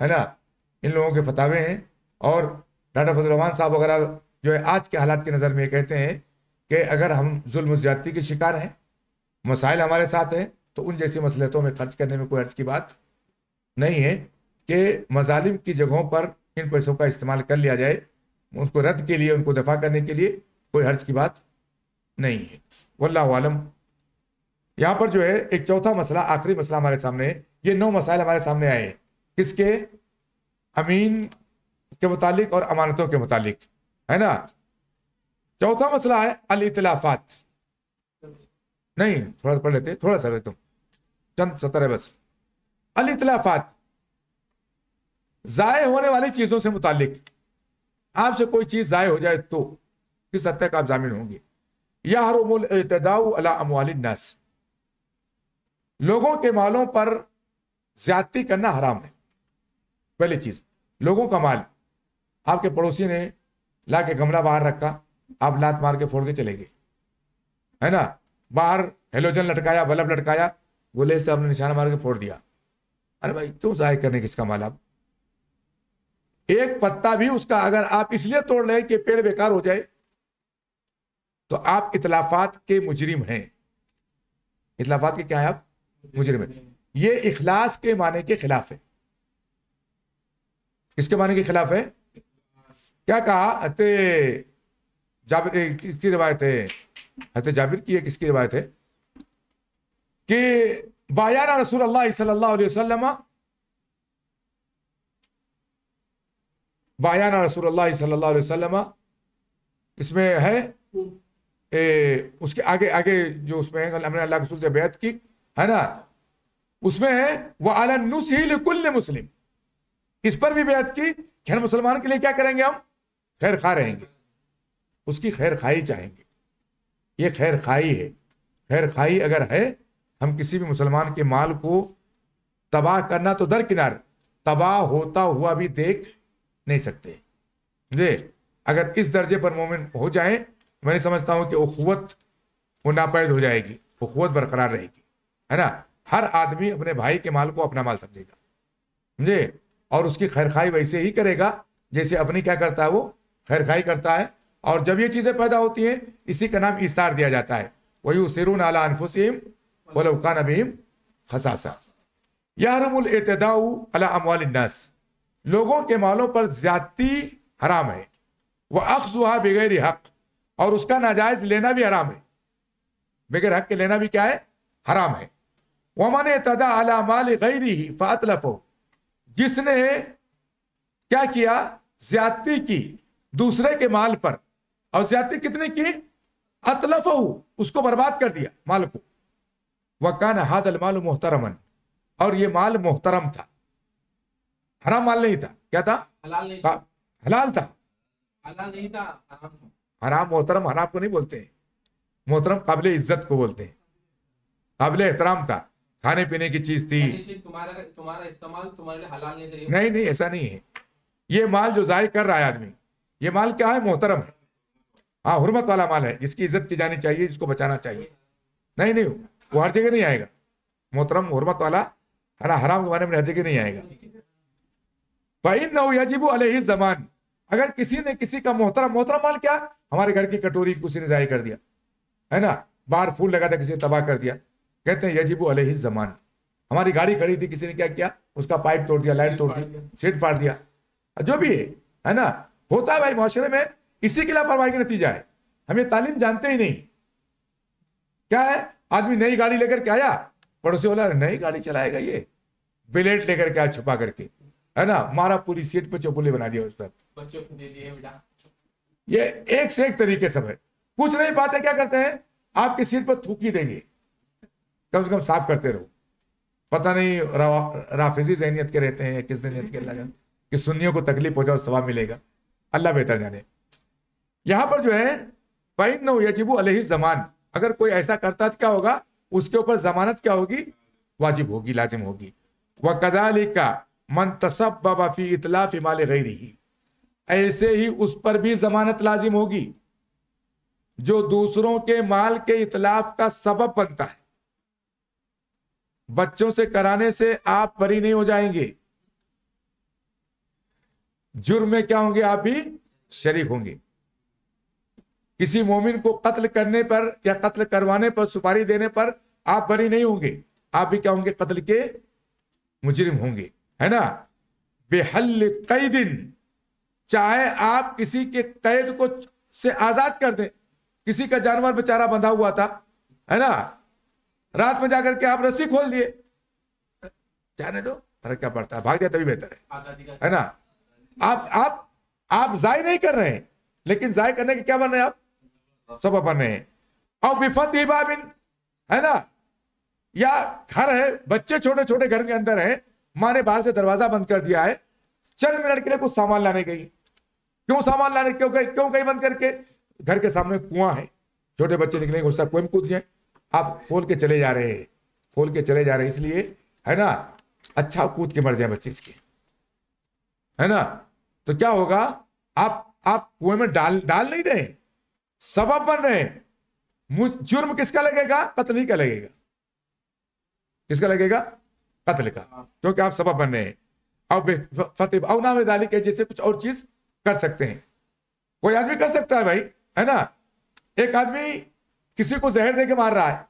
[SPEAKER 1] है ना? इन लोगों के फतावे हैं। और डॉक्टर फजलरहमान साहब वगैरह जो है, आज के हालात की नज़र में कहते हैं कि अगर हम जुल्म ज्यादती के शिकार हैं, मसाइल हमारे साथ हैं तो उन जैसी मसलतों में खर्च करने में कोई अर्ज़ की बात नहीं है कि मजालिम की जगहों पर इन पैसों का इस्तेमाल कर लिया जाए, उनको रद्द के लिए, उनको दफ़ा करने के लिए कोई हर्ज की बात नहीं है। वल्लाम यहाँ पर जो है, एक चौथा मसला, आखिरी मसला हमारे सामने है। ये नौ मसाइल हमारे सामने आए हैं। किसके? अमीन के मुतालिक और अमानतों के मुतालिक। है ना? चौथा मसला है अल इतलाफात नहीं, थोड़ा पढ़ लेते, थोड़ा सा तुम। चंद सतर है बस। अल इतलाफात जाय होने वाली चीज़ों से मुतालिक। आपसे कोई चीज़ जाय हो जाए तो किस हद तक आप जामिन होंगे? या हरमुल नस। लोगों के मालों पर ज्यादती करना हराम है। पहली चीज़, लोगों का माल। आपके पड़ोसी ने ला के गमला बाहर रखा आप लात मार के फोड़ के चले गए। है ना? बाहर हेलोजन लटकाया, बल्ब लटकाया, गोले से आपने निशाना मार के फोड़ दिया। अरे भाई, क्यों जाय करने किसका माल आप? एक पत्ता भी उसका अगर आप इसलिए तोड़ लें कि पेड़ बेकार हो जाए तो आप इतलाफात के मुजरिम हैं। इतलाफात के क्या है आप? मुजरिम हैं। ये इखलास के माने के खिलाफ है। किसके माने के खिलाफ है? क्या कहा? जाबिर किसकी रिवायत है? हज़रत जाबिर की है किसकी रिवायत है? कि बायाना रसूल अल्लाह सल्लल्लाहु अलैहि वसल्लम बायाना रसूल अल्लाह सल्लल्लाहु अलैहि वसल्लम इसमें है ए, उसके आगे आगे जो उसमें है हमने अल्लाह रसूल से बेहद की है ना? उसमें है वह अलनुसील कुल्ल मुस्लिम. इस पर भी बेहद की खैर मुसलमान के लिए क्या करेंगे हम? खैर खा रहेंगे। उसकी खैर खाई चाहेंगे ये खैर खाई है। खैर खाई अगर है, हम किसी भी मुसलमान के माल को तबाह करना तो दरकिनार, तबाह होता हुआ भी देख नहीं सकते। जी अगर इस दर्जे पर मोमिन हो जाए, मैं समझता हूँ कि उखवत वो नापैद हो जाएगी उखवत बरकरार रहेगी, है ना? हर आदमी अपने भाई के माल को अपना माल समझेगा। समझे और उसकी खैरखाई वैसे ही करेगा, जैसे अपनी क्या करता है वो? खैरखाई करता है। और जब ये चीज़ें पैदा होती हैं, इसी का नाम इसार दिया जाता है। वही उसिरून अला अनफुसिम वलौका नबीम खसासा। यारमुल एतदाऊ अला अमवाल नास लोगों के मालों पर ज्यादती हराम है। वह अखजुहा बगैर हक। और उसका नाजायज लेना भी हराम है। बगैर हक के लेना भी क्या है? हराम है। वमन तदा अला माल गैरी ही फातलफो। जिसने क्या किया? ज्यादती की। दूसरे के माल पर। और ज़्यादा कितने की? अतलफ उसको बर्बाद कर दिया माल को। वकान हादल माल मोहतरमन और ये माल मोहतरम था। हराम माल नहीं था। क्या था?
[SPEAKER 2] हलाल नहीं
[SPEAKER 1] हलाल था।
[SPEAKER 2] हलाल नहीं था हराम
[SPEAKER 1] मोहतरम हराम को नहीं बोलते हैं। मोहतरम काबिल इज़्ज़त को बोलते हैं। काबिल एहतराम था। खाने पीने की चीज़ थी।
[SPEAKER 2] तुम्हारा तुम्हारा इस्तेमाल तुम्हारे लिए हलाल नहीं था
[SPEAKER 1] नहीं नहीं ऐसा नहीं है। ये माल जो जाय कर रहा है आदमी ये माल क्या है? मोहतरम है। हाँ हुरमत वाला माल है, जिसकी इज़्ज़त की जानी चाहिए, जिसको बचाना चाहिए। नहीं नहीं, वो हर जगह नहीं आएगा। मोहतरम, हुरमत वाला, हरा, हराम के बारे में हर जगह नहीं आएगा। फाइन न यजीबु अलैहि जमान। अगर किसी ने किसी का मोहतरम मोहतरम माल क्या? हमारे घर की कटोरी किसी ने जाय कर दिया। है ना? बाहर फूल लगा था, किसी ने तबाह कर दिया। कहते हैं, यजीबु अलैहि जमान। हमारी गाड़ी खड़ी थी, किसी ने क्या किया? उसका पाइप तोड़ दिया, लाइट तोड़ दी, सीट फाड़ दिया। जो भी है ना? होता है भाई, माशरे में इसी की लापरवाही का नतीजा है हम ये तालीम जानते ही नहीं। क्या है? आदमी नई गाड़ी लेकर के आया पड़ोसी बोला नई गाड़ी चलाएगा ये। बिलेट लेकर के आया छुपा करके। है ना? मारा पूरी सीट पे चौपुली बना दिया उस पर।
[SPEAKER 2] बच्चों को दे दिए
[SPEAKER 1] ये एक से एक तरीके सब है। कुछ नहीं पाते क्या करते हैं? आपकी सीट पर थूकी देंगे। कम से कम साफ़ करते रहो। पता नहीं रा- राफिजी जहनीत के रहते हैं या किस जहनीत के कि सुन्नियों को तकलीफ़ हो जाओ सवाब मिलेगा। अल्लाह बेहतर जाने। यहाँ पर जो है फाइन नो यजीबू अलही जमान। अगर कोई ऐसा करता तो क्या होगा? उसके ऊपर जमानत क्या होगी? वाजिब होगी, लाजिम होगी। वह कदाली का मन तसब फ़ी इतलाफ माल गैरी ऐसे ही उस पर भी जमानत लाजिम होगी, जो दूसरों के माल के इतलाफ का सबब बनता है। बच्चों से कराने से आप बरी नहीं हो जाएँगे। जुर्म में क्या होंगे? आप भी शरीक होंगे। किसी मोमिन को कत्ल करने पर या कत्ल करवाने पर सुपारी देने पर आप बरी नहीं होंगे। आप भी क्या होंगे? कत्ल के मुजरिम होंगे। है ना? बेहल कई दिन चाहे आप किसी के कैद को से आज़ाद कर दें। किसी का जानवर बेचारा बंधा हुआ था है ना? रात में जाकर के आप रस्सी खोल दिए। जाने दो फ़र्क क्या पड़ता है? भाग जाए तभी बेहतर है। है ना? आप आप आप जाय नहीं कर रहे हैं लेकिन जाय करने के क्या बन रहे हैं आप? सब रहे और बिफत बाबिन है ना? या घर है, बच्चे छोटे छोटे घर के अंदर है माँ ने बाहर से दरवाज़ा बंद कर दिया है चंद मिनट के लिए कुछ सामान लाने गई। क्यों सामान लाने, क्यों गई क्यों गई बंद करके? घर के सामने कुआँ है, छोटे बच्चे निकलेंगे उसका कुएँ में कूद जाए आप खोल के चले जा रहे हैं, खोल के चले जा रहे हैं, इसलिए, है ना? अच्छा कूद के मर जाए बच्चे इसके, है ना? तो क्या होगा? आप आप कुएँ में डाल डाल नहीं रहे? सबब बन रहे। हैं जुर्म किसका लगेगा? कत्ल ही का लगेगा। किसका लगेगा? कत्ल का। क्योंकि आप सबब बन रहे। हैं अब फतेह और नाम दाली के जैसे कुछ और चीज़ कर सकते हैं। कोई आदमी कर सकता है भाई है ना? एक आदमी किसी को जहर दे के मार रहा है।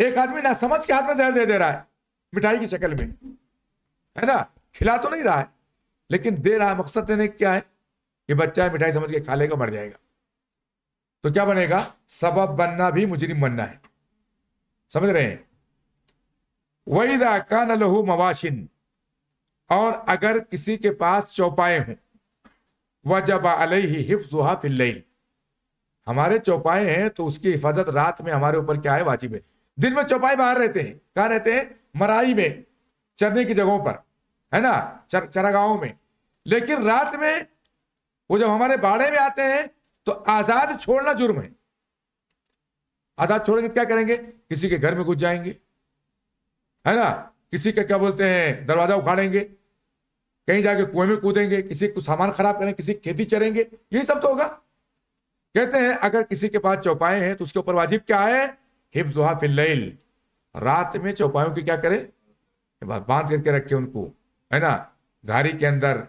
[SPEAKER 1] एक आदमी ना समझ के हाथ में जहर दे दे रहा है मिठाई की शक्ल में। है ना? खिला तो नहीं रहा है लेकिन दे रहा है। मकसद देने क्या है? ये बच्चा है मिठाई समझ के खा लेगा मर जाएगा। तो क्या बनेगा? सबब बनना भी मुजरिम बनना है। समझ रहे हैं? वहीदा कान लहू मवाशिन और अगर किसी के पास चौपाए हों वजब अलैहि हिफ्जुहा फिल लैल। हमारे चौपाए हैं तो उसकी हिफाजत रात में हमारे ऊपर क्या है? वाजिब है। दिन में चौपाए बाहर रहते हैं। कहाँ रहते हैं? मराई में चरने की जगहों पर है ना? चर, चरागाहों में। लेकिन रात में वो जब हमारे बाड़े में आते हैं तो आज़ाद छोड़ना जुर्म है। आज़ाद छोड़ेंगे क्या करेंगे? किसी के घर में घुस जाएँगे। है ना? किसी का, क्या बोलते हैं, दरवाज़ा उखाड़ेंगे। कहीं जाके कुएँ में कूदेंगे। किसी को सामान खराब करेंगे, किसी खेती चरेंगे। यही सब तो होगा। कहते हैं, अगर किसी के पास चौपाए हैं तो उसके ऊपर वाजिब क्या है? हिफ्जुहा फिल रात में चौपायों की क्या करे? बाँध करके रखे उनको। है ना? घारी के अंदर,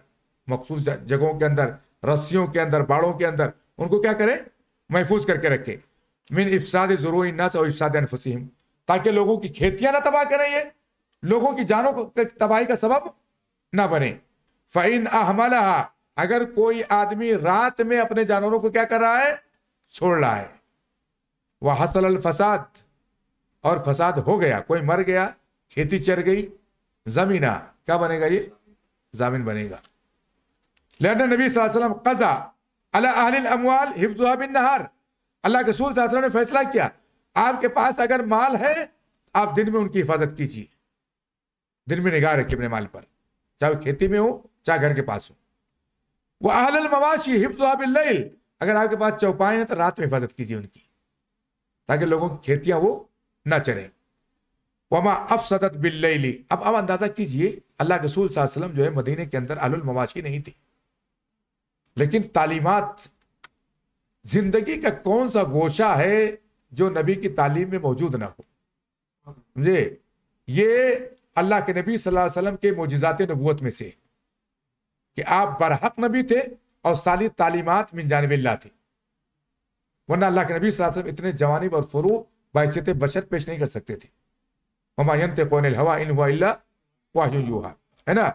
[SPEAKER 1] मखसूस जगहों के अंदर, रस्सियों के अंदर, बाड़ों के अंदर उनको क्या करें? महफूज करके रखे। मिन इफसाद ज़रूर इन्नास और इफसाद अनफुसिहिम। ताकि लोगों की खेतियाँ ना तबाह करें ये। लोगों की जानों को तबाही का सबब ना बने। फ़ैन अहमला अगर कोई आदमी रात में अपने जानवरों को क्या कर रहा है? छोड़ रहा है। वह हसल अल फसाद। और फसाद हो गया। कोई मर गया, खेती चर गई, जमीना क्या बनेगा ये? जामिन बनेगा। लेकिन नबी वसल्लम कजा हिफ्जुहा अल्लाह रसूल ने फैसला किया, आपके पास अगर माल है आप दिन में उनकी हिफाजत कीजिए। दिन में निगाह रखिए अपने माल पर, चाहे खेती में हो, चाहे घर के पास हो। वो अहल मवाशी हिफ्ल अगर आपके पास चौपाए हैं तो रात में हिफाजत कीजिए उनकी, ताकि लोगों की खेतियाँ वो न चले वमा अब सदत बिल्ली अब अब अंदाज़ा कीजिए, अल्लाह के रसूल जो है, मदीने के अंदर अलुल मवाशी नहीं थी। लेकिन तालीमत ज़िंदगी का कौन सा गोशा है जो नबी की तालीम में मौजूद ना हो? समझे? ये अल्लाह के नबी सल्लल्लाहु अलैहि वसल्लम के मोजिजात नबूत में से कि आप बरहक नबी थे और साली तालीमात मिन जानबिल्ला थे। वरना अल्लाह के नबी सल्लल्लाहु अलैहि वसल्लम इतने जवानी और फरू बायसत बशर पेश नहीं कर सकते थे। है ना?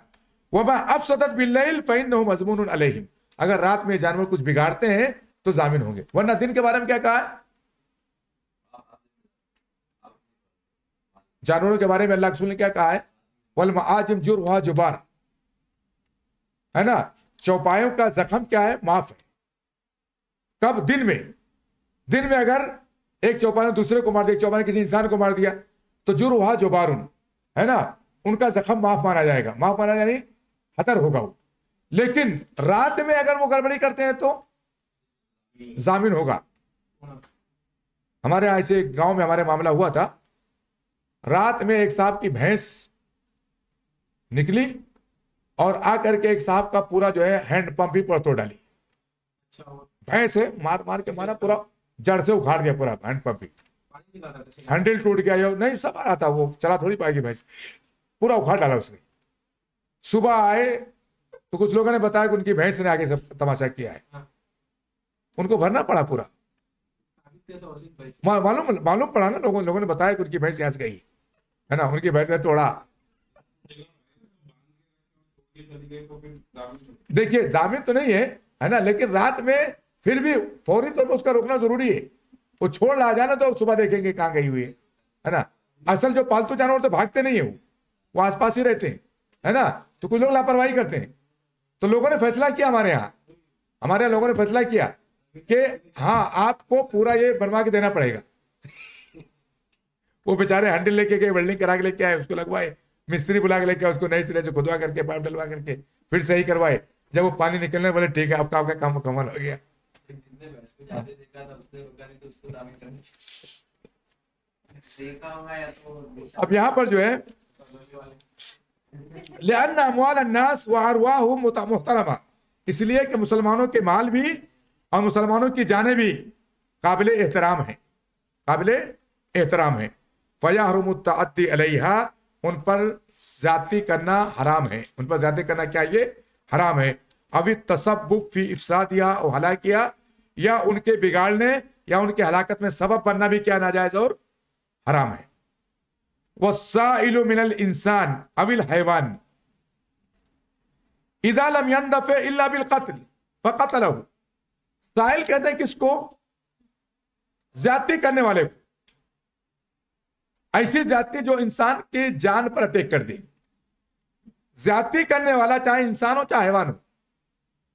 [SPEAKER 1] वमा अब सदत बिल्लैल फइन मजमून अलैहिम। अगर रात में जानवर कुछ बिगाड़ते हैं तो जामिन होंगे। वरना दिन के बारे में क्या कहा? है जानवरों के बारे में अल्लाह ने क्या कहा है? वल आजिम जुर वहा जुबार। है ना? चौपायों का जख्म क्या है? माफ़ है। कब? दिन में। दिन में अगर एक चौपाई ने दूसरे को मार दिया चौपाई ने किसी इंसान को मार दिया तो जुर वहा जुबारुन। है ना? उनका जख्म माफ़ माना जाएगा। माफ़ माना यानी हतर होगा वो। लेकिन रात में अगर वो गड़बड़ी करते हैं तो जामिन होगा। हमारे यहाँ ऐसे गाँव में हमारे मामला हुआ था। रात में एक साहब की भैंस निकली और आकर के एक साहब का पूरा जो है हैंड पंप ही पूरा तोड़ डाली। भैंस है, मार मार के मारा पूरा, जड़ से उखाड़ दिया पूरा हैंड पंप ही। हैंडल टूट गया नहीं, सब आ रहा था वो, चला थोड़ी पाएगी भैंस। पूरा उखाड़ डाला उसने। सुबह आए तो कुछ लोगों ने बताया कि उनकी भैंस ने आगे सब तमाशा किया है।
[SPEAKER 2] हाँ।
[SPEAKER 1] उनको भरना पड़ा पूरा। मालूम मालूम पड़ा ना लोगों लोगों ने बताया कि उनकी भैंस यहाँ से गई। है ना? उनकी भैंस ने तोड़ा। देखिए जामिन तो नहीं है है ना? लेकिन रात में फिर भी फौरी तौर तो पर उसका रोकना ज़रूरी है। वो छोड़ ला जाना तो सुबह देखेंगे कहाँ गई हुई है। है ना? असल जो पालतू जानवर तो भागते नहीं है वो। वो आसपास ही रहते हैं। है ना? तो कुछ लोग लापरवाही करते हैं। तो लोगों ने फैसला किया हमारे यहाँ। हमारे यहाँ लोगों ने फैसला किया कि हाँ आपको पूरा ये बनवा के देना पड़ेगा। वो बेचारे हैंडल लेके गए, वेल्डिंग करा के लेके आए, उसको लगवाए, मिस्त्री बुला के लेके आए, उसको नए सिरे से खुदवा करके, पाइप डलवा करके, फिर सही करवाए। जब वो पानी निकलने बोले ठीक है, आपका आपका काम मुकम्मल हो गया। अब यहाँ पर जो है लिअन्न अमवाल मुहतरमा इसलिए कि मुसलमानों के माल भी और मुसलमानों की जाने भी काबिल एहतराम है काबिल एहतराम है फ़याहरुमुत्तअद्दी अलैहा उन पर जाति करना हराम है उन पर जाति करना क्या ये हराम है अभी तसब्बुब फ़ी इफसादिया और हलाकिया या उनके बिगाड़ने या उनके हलाकत में सबब बनना भी क्या नाजायज और हराम है वसाइलु इंसान अविल हैवान इदा लम यंदफे इल्ला बिल कत्ल फकतलहु साइल कहते हैं किसको जाति करने वाले को ऐसी जाति जो इंसान के जान पर अटैक कर दे जाति करने वाला चाहे इंसान हो चाहे हैवान हो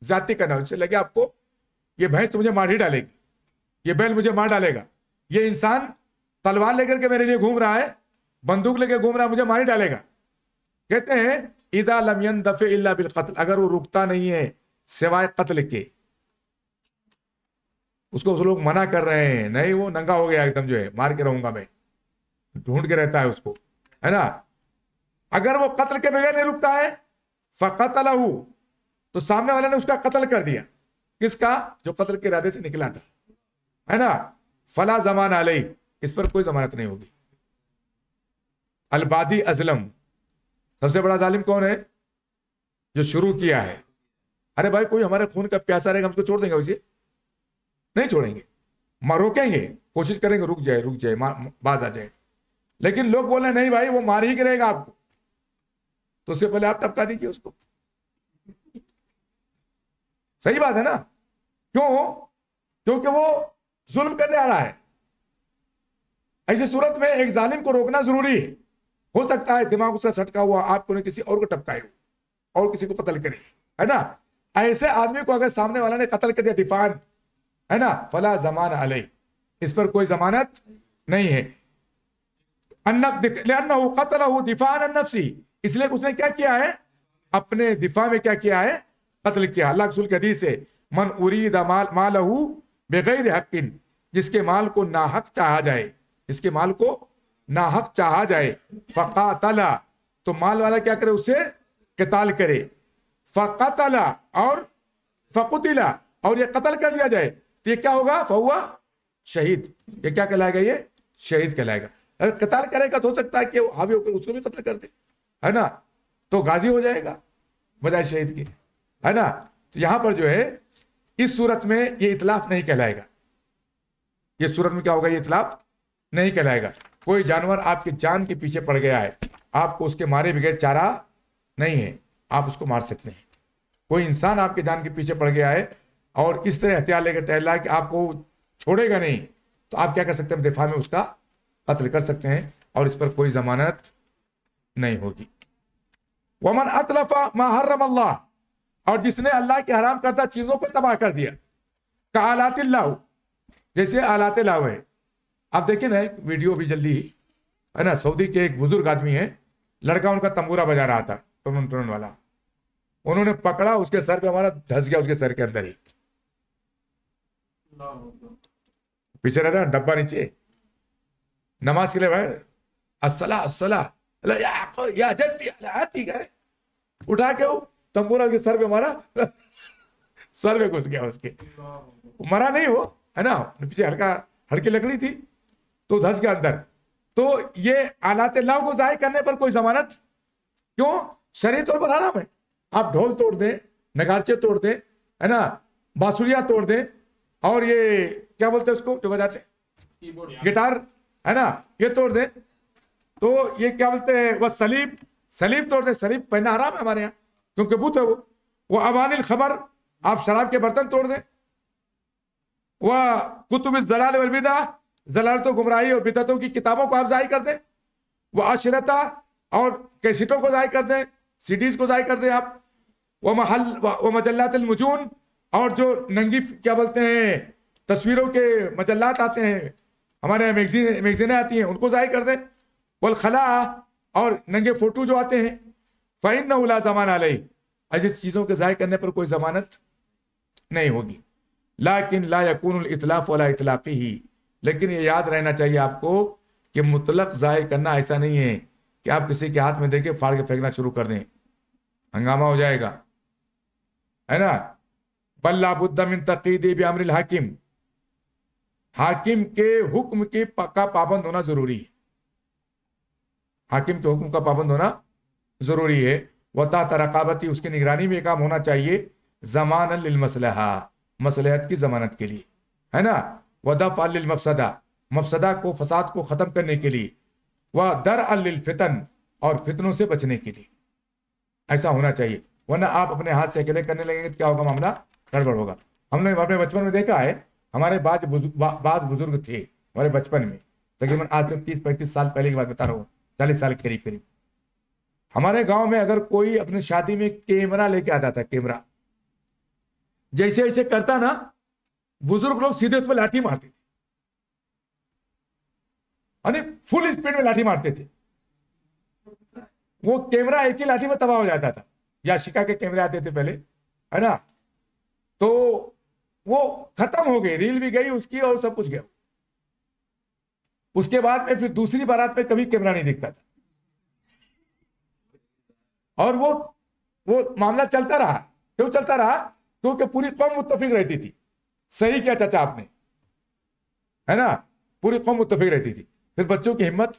[SPEAKER 1] जाति करना उससे लगे आपको ये भैंस तो मुझे मार ही डालेगी ये बैल मुझे मार डालेगा ये इंसान तलवार लेकर के मेरे लिए घूम रहा है बंदूक लेके घूम रहा मुझे मारी डालेगा। कहते हैं इदा लमियन दफे इल्ला बिल कत्ल। अगर वो रुकता नहीं है, सिवाय कत्ल के। उसको उस लोग मना कर रहे हैं। नहीं, वो नंगा हो गया एकदम जो है, मार के रहूँगा मैं। ढूंढ के रहता है उसको, है ना? अगर वो कत्ल के बगैर नहीं रुकता है, फकतलहू। तो सामने वाले ने उसका कत्ल कर दिया। किसका? जो कत्ल के इरादे से निकला था। है ना? फला जमान अलई इस पर कोई जमानत नहीं होगी। अलबादी अजलम। सबसे बड़ा जालिम कौन है? जो शुरू किया है। अरे भाई, कोई हमारे खून का प्यासा रहेगा, हम उसको छोड़ देंगे उसे नहीं छोड़ेंगे। रोकेंगे, कोशिश करेंगे, रुक जाए रुक जाए बाज आ जाए। लेकिन लोग बोले नहीं भाई, वो मार ही करेगा आपको। तो उससे पहले आप टपका दीजिए उसको। सही बात है ना? क्यों? क्योंकि वो जुल्म करने आ रहा है। ऐसी सूरत में एक जालिम को रोकना ज़रूरी है। हो सकता है दिमाग उसका सटका हुआ, आपको नहीं किसी और को टपकाए हो, और किसी को कत्ल करे, है ना? ऐसे आदमी को अगर सामने वाला ने कत्ल कर दिया दिफान है ना? फला जमान अलई इस पर कोई जमानत नहीं है। इसलिए उसने क्या किया है? अपने दिफा में क्या किया है? कत्ल किया। अल्लाह रसूल के हदीस है मन उरीद माल जिसके माल को नाहक चाहा जाए, जिसके माल को नाहक चाहा जाए। फकातला तो माल वाला क्या करे उसे? कताल करे। फकातला और फकुतिला, और ये कत्ल कर दिया जाए तो ये क्या होगा? फहुआ शहीद। ये क्या कहलाएगा ये? शहीद कहलाएगा। अगर कताल करेगा तो हो सकता है कि हावी होकर उसको भी कत्ल कर दे। है ना? तो गाजी हो जाएगा, बजाय शहीद के। है ना? तो यहाँ पर जो है, इस सूरत में ये इतलाफ नहीं कहलाएगा। ये सूरत में क्या होगा? ये इतलाफ नहीं कहलाएगा। कोई जानवर आपकी जान के पीछे पड़ गया है, आपको उसके मारे बगैर चारा नहीं है, आप उसको मार सकते हैं। कोई इंसान आपके जान के पीछे पड़ गया है और इस तरह हथियार लेकर टहला कि आपको छोड़ेगा नहीं तो आप क्या कर सकते हैं? दिफा में उसका कत्ल कर सकते हैं और इस पर कोई जमानत नहीं होगी। वमन अतलफा महर्रम अल्लाह, और जिसने अल्लाह के हराम करता चीज़ों को तबाह कर दिया। का आलात जैसे आलात लाहू है। आप देखिए ना, एक वीडियो भी जल्दी है ना, सऊदी के एक बुज़ुर्ग आदमी है, लड़का उनका तंबूरा बजा रहा था टुन टुन वाला। उन्होंने पकड़ा, उसके सर पे हमारा धस गया, उसके सर के अंदर ही। पीछे रहता डब्बा नीचे। नमाज़ के लिए भाई असला असला या आती गए उठा के तंबूरा के सर पे मारा, सर में घुस गया उसके। मरा नहीं वो, है ना, पीछे हल्का, हल्की लकड़ी थी। तो धस के अंदर। तो ये आलात लाव को ज़ाहिर करने पर कोई जमानत? क्यों? शरीर तौर पर आराम है। आप ढोल तोड़ दें नगारचे तोड़ दें है ना? बांसुरिया तोड़ दें और ये क्या बोलते हैं उसको? जो बजाते गिटार है ना? ये तोड़ दे। तो ये क्या बोलते हैं? वह सलीब सलीब तोड़ दे। सलीब पहना हराम है हमारे यहाँ। क्योंकि बुत है वो? वो अवानिल खबर आप शराब के बर्तन तोड़ दें। वह कुतुब जलाल वलबिदा जलाल तो गुमराही और बिदतों की किताबों को आप ज़ाहिर कर दें वह अशरता और कैसेटों को ज़ाहिर कर दें, सीडीज को ज़ाहिर कर दें आप वह महल वह मजल्लात मुजून और जो नंगी, क्या बोलते हैं, तस्वीरों के मजल्लात आते हैं, हमारे यहाँ मैगजीन, मैगजीनें आती हैं, उनको ज़ाहिर कर दें। वल खला और नंगे फ़ोटो जो आते हैं फ़ैन न उला जमान आलई जिस चीज़ों के ज़ाहिर करने पर कोई जमानत नहीं होगी। लाकिन ला यकून इतलाफ वाला इतलाफी ही। लेकिन ये याद रहना चाहिए आपको कि मुतलक ज़ाहिर करना ऐसा नहीं है कि आप किसी के हाथ में देके फाड़ के फेंकना शुरू कर दें। हंगामा हो जाएगा। है ना? बल्लाबुद्दमिन तकीदी भी अमरिल हाकिम। हाकिम के हुक्म के का पाबंद होना ज़रूरी है। हाकिम के हुक्म का पाबंद होना ज़रूरी है। वता तरकाबती उसकी निगरानी में काम होना चाहिए। जमान मसलहा, मसलहत की जमानत के लिए। है ना? वदफ मफसदा मफसदा को, फसाद को ख़त्म करने के लिए वह दर फितन, और फितनों से बचने के लिए। ऐसा होना चाहिए, वरना आप अपने हाथ से अकेले करने लगेंगे तो क्या होगा मामला? गड़बड़ होगा। हमने अपने बचपन में देखा है, हमारे बाज बाज बुज़ुर्ग थे, हमारे बचपन में। तकरीबन आज से तीस, पैंतीस साल पहले की बात बता रहा हूँ, चालीस साल करीब करीब हमारे गाँव में अगर कोई अपनी शादी में कैमरा लेके आता था, कैमरा। जैसे ऐसे करता ना बुज़ुर्ग लोग सीधे उस पर लाठी मारते थे। फुल स्पीड में लाठी मारते थे। वो कैमरा एक ही लाठी में तबाह हो जाता था। या शिका के कैमरे आते थे पहले, है ना? तो वो खत्म हो गई, रील भी गई उसकी और सब कुछ गया। उसके बाद में फिर दूसरी बारात में कभी कैमरा नहीं दिखता था। और वो वो मामला चलता रहा। क्यों चलता रहा? क्योंकि पूरी कौम मुतफिक रहती थी। सही क्या चाचा आपने। है ना? पूरी कौम मुतफिक रहती थी। फिर बच्चों की हिम्मत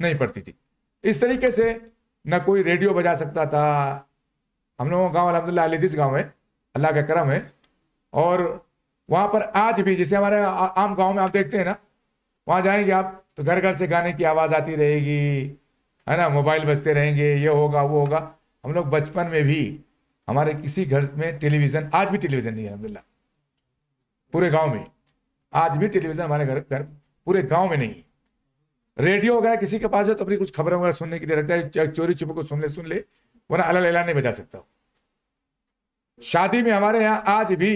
[SPEAKER 1] नहीं पड़ती थी। इस तरीके से न कोई रेडियो बजा सकता था। हम लोगों गाँव अलहमदिल्ला अलीदिस गाँव है। अल्लाह का करम है। और वहाँ पर आज भी, जैसे हमारे आम गाँव में आप देखते हैं ना, वहाँ जाएँगे आप तो घर घर से गाने की आवाज़ आती रहेगी। है ना? मोबाइल बजते रहेंगे, ये होगा, वो होगा। हम लोग बचपन में भी, हमारे किसी घर में टेलीविज़न, आज भी टेलीविज़न नहीं है अलहमदिल्ला पूरे गाँव में। आज भी टेलीविज़न हमारे घर घर पूरे गाँव में नहीं रेडियो वगैरह किसी के पास है तो अपनी कुछ खबरें वगैरह सुनने के लिए रखता है चोरी छुप को सुन ले सुन ले, वरना अलग अला नहीं बजा सकता। शादी में हमारे यहाँ आज भी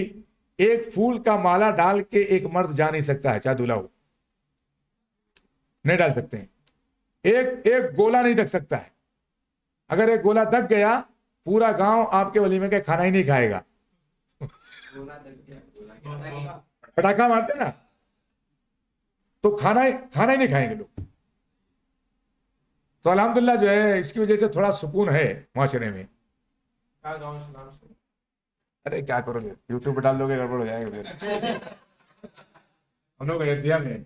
[SPEAKER 1] एक फूल का माला डाल के एक मर्द जा नहीं सकता है, चाहे दूल्हा हो। नहीं डाल सकते हैं। एक एक गोला नहीं दक सकता है। अगर एक गोला दक गया, पूरा गाँव आपके वलीमे का खाना ही नहीं खाएगा। पटाखा मारते ना तो खाना ही खाना ही नहीं खाएँगे लोग। तो अलहमदुल्ला जो है इसकी वजह से थोड़ा सुकून है माशरे में। अरे क्या करोगे? यूट्यूब पर डाल दोगे गड़बड़ हो जाएगा फिर। हम लोग अयोध्या में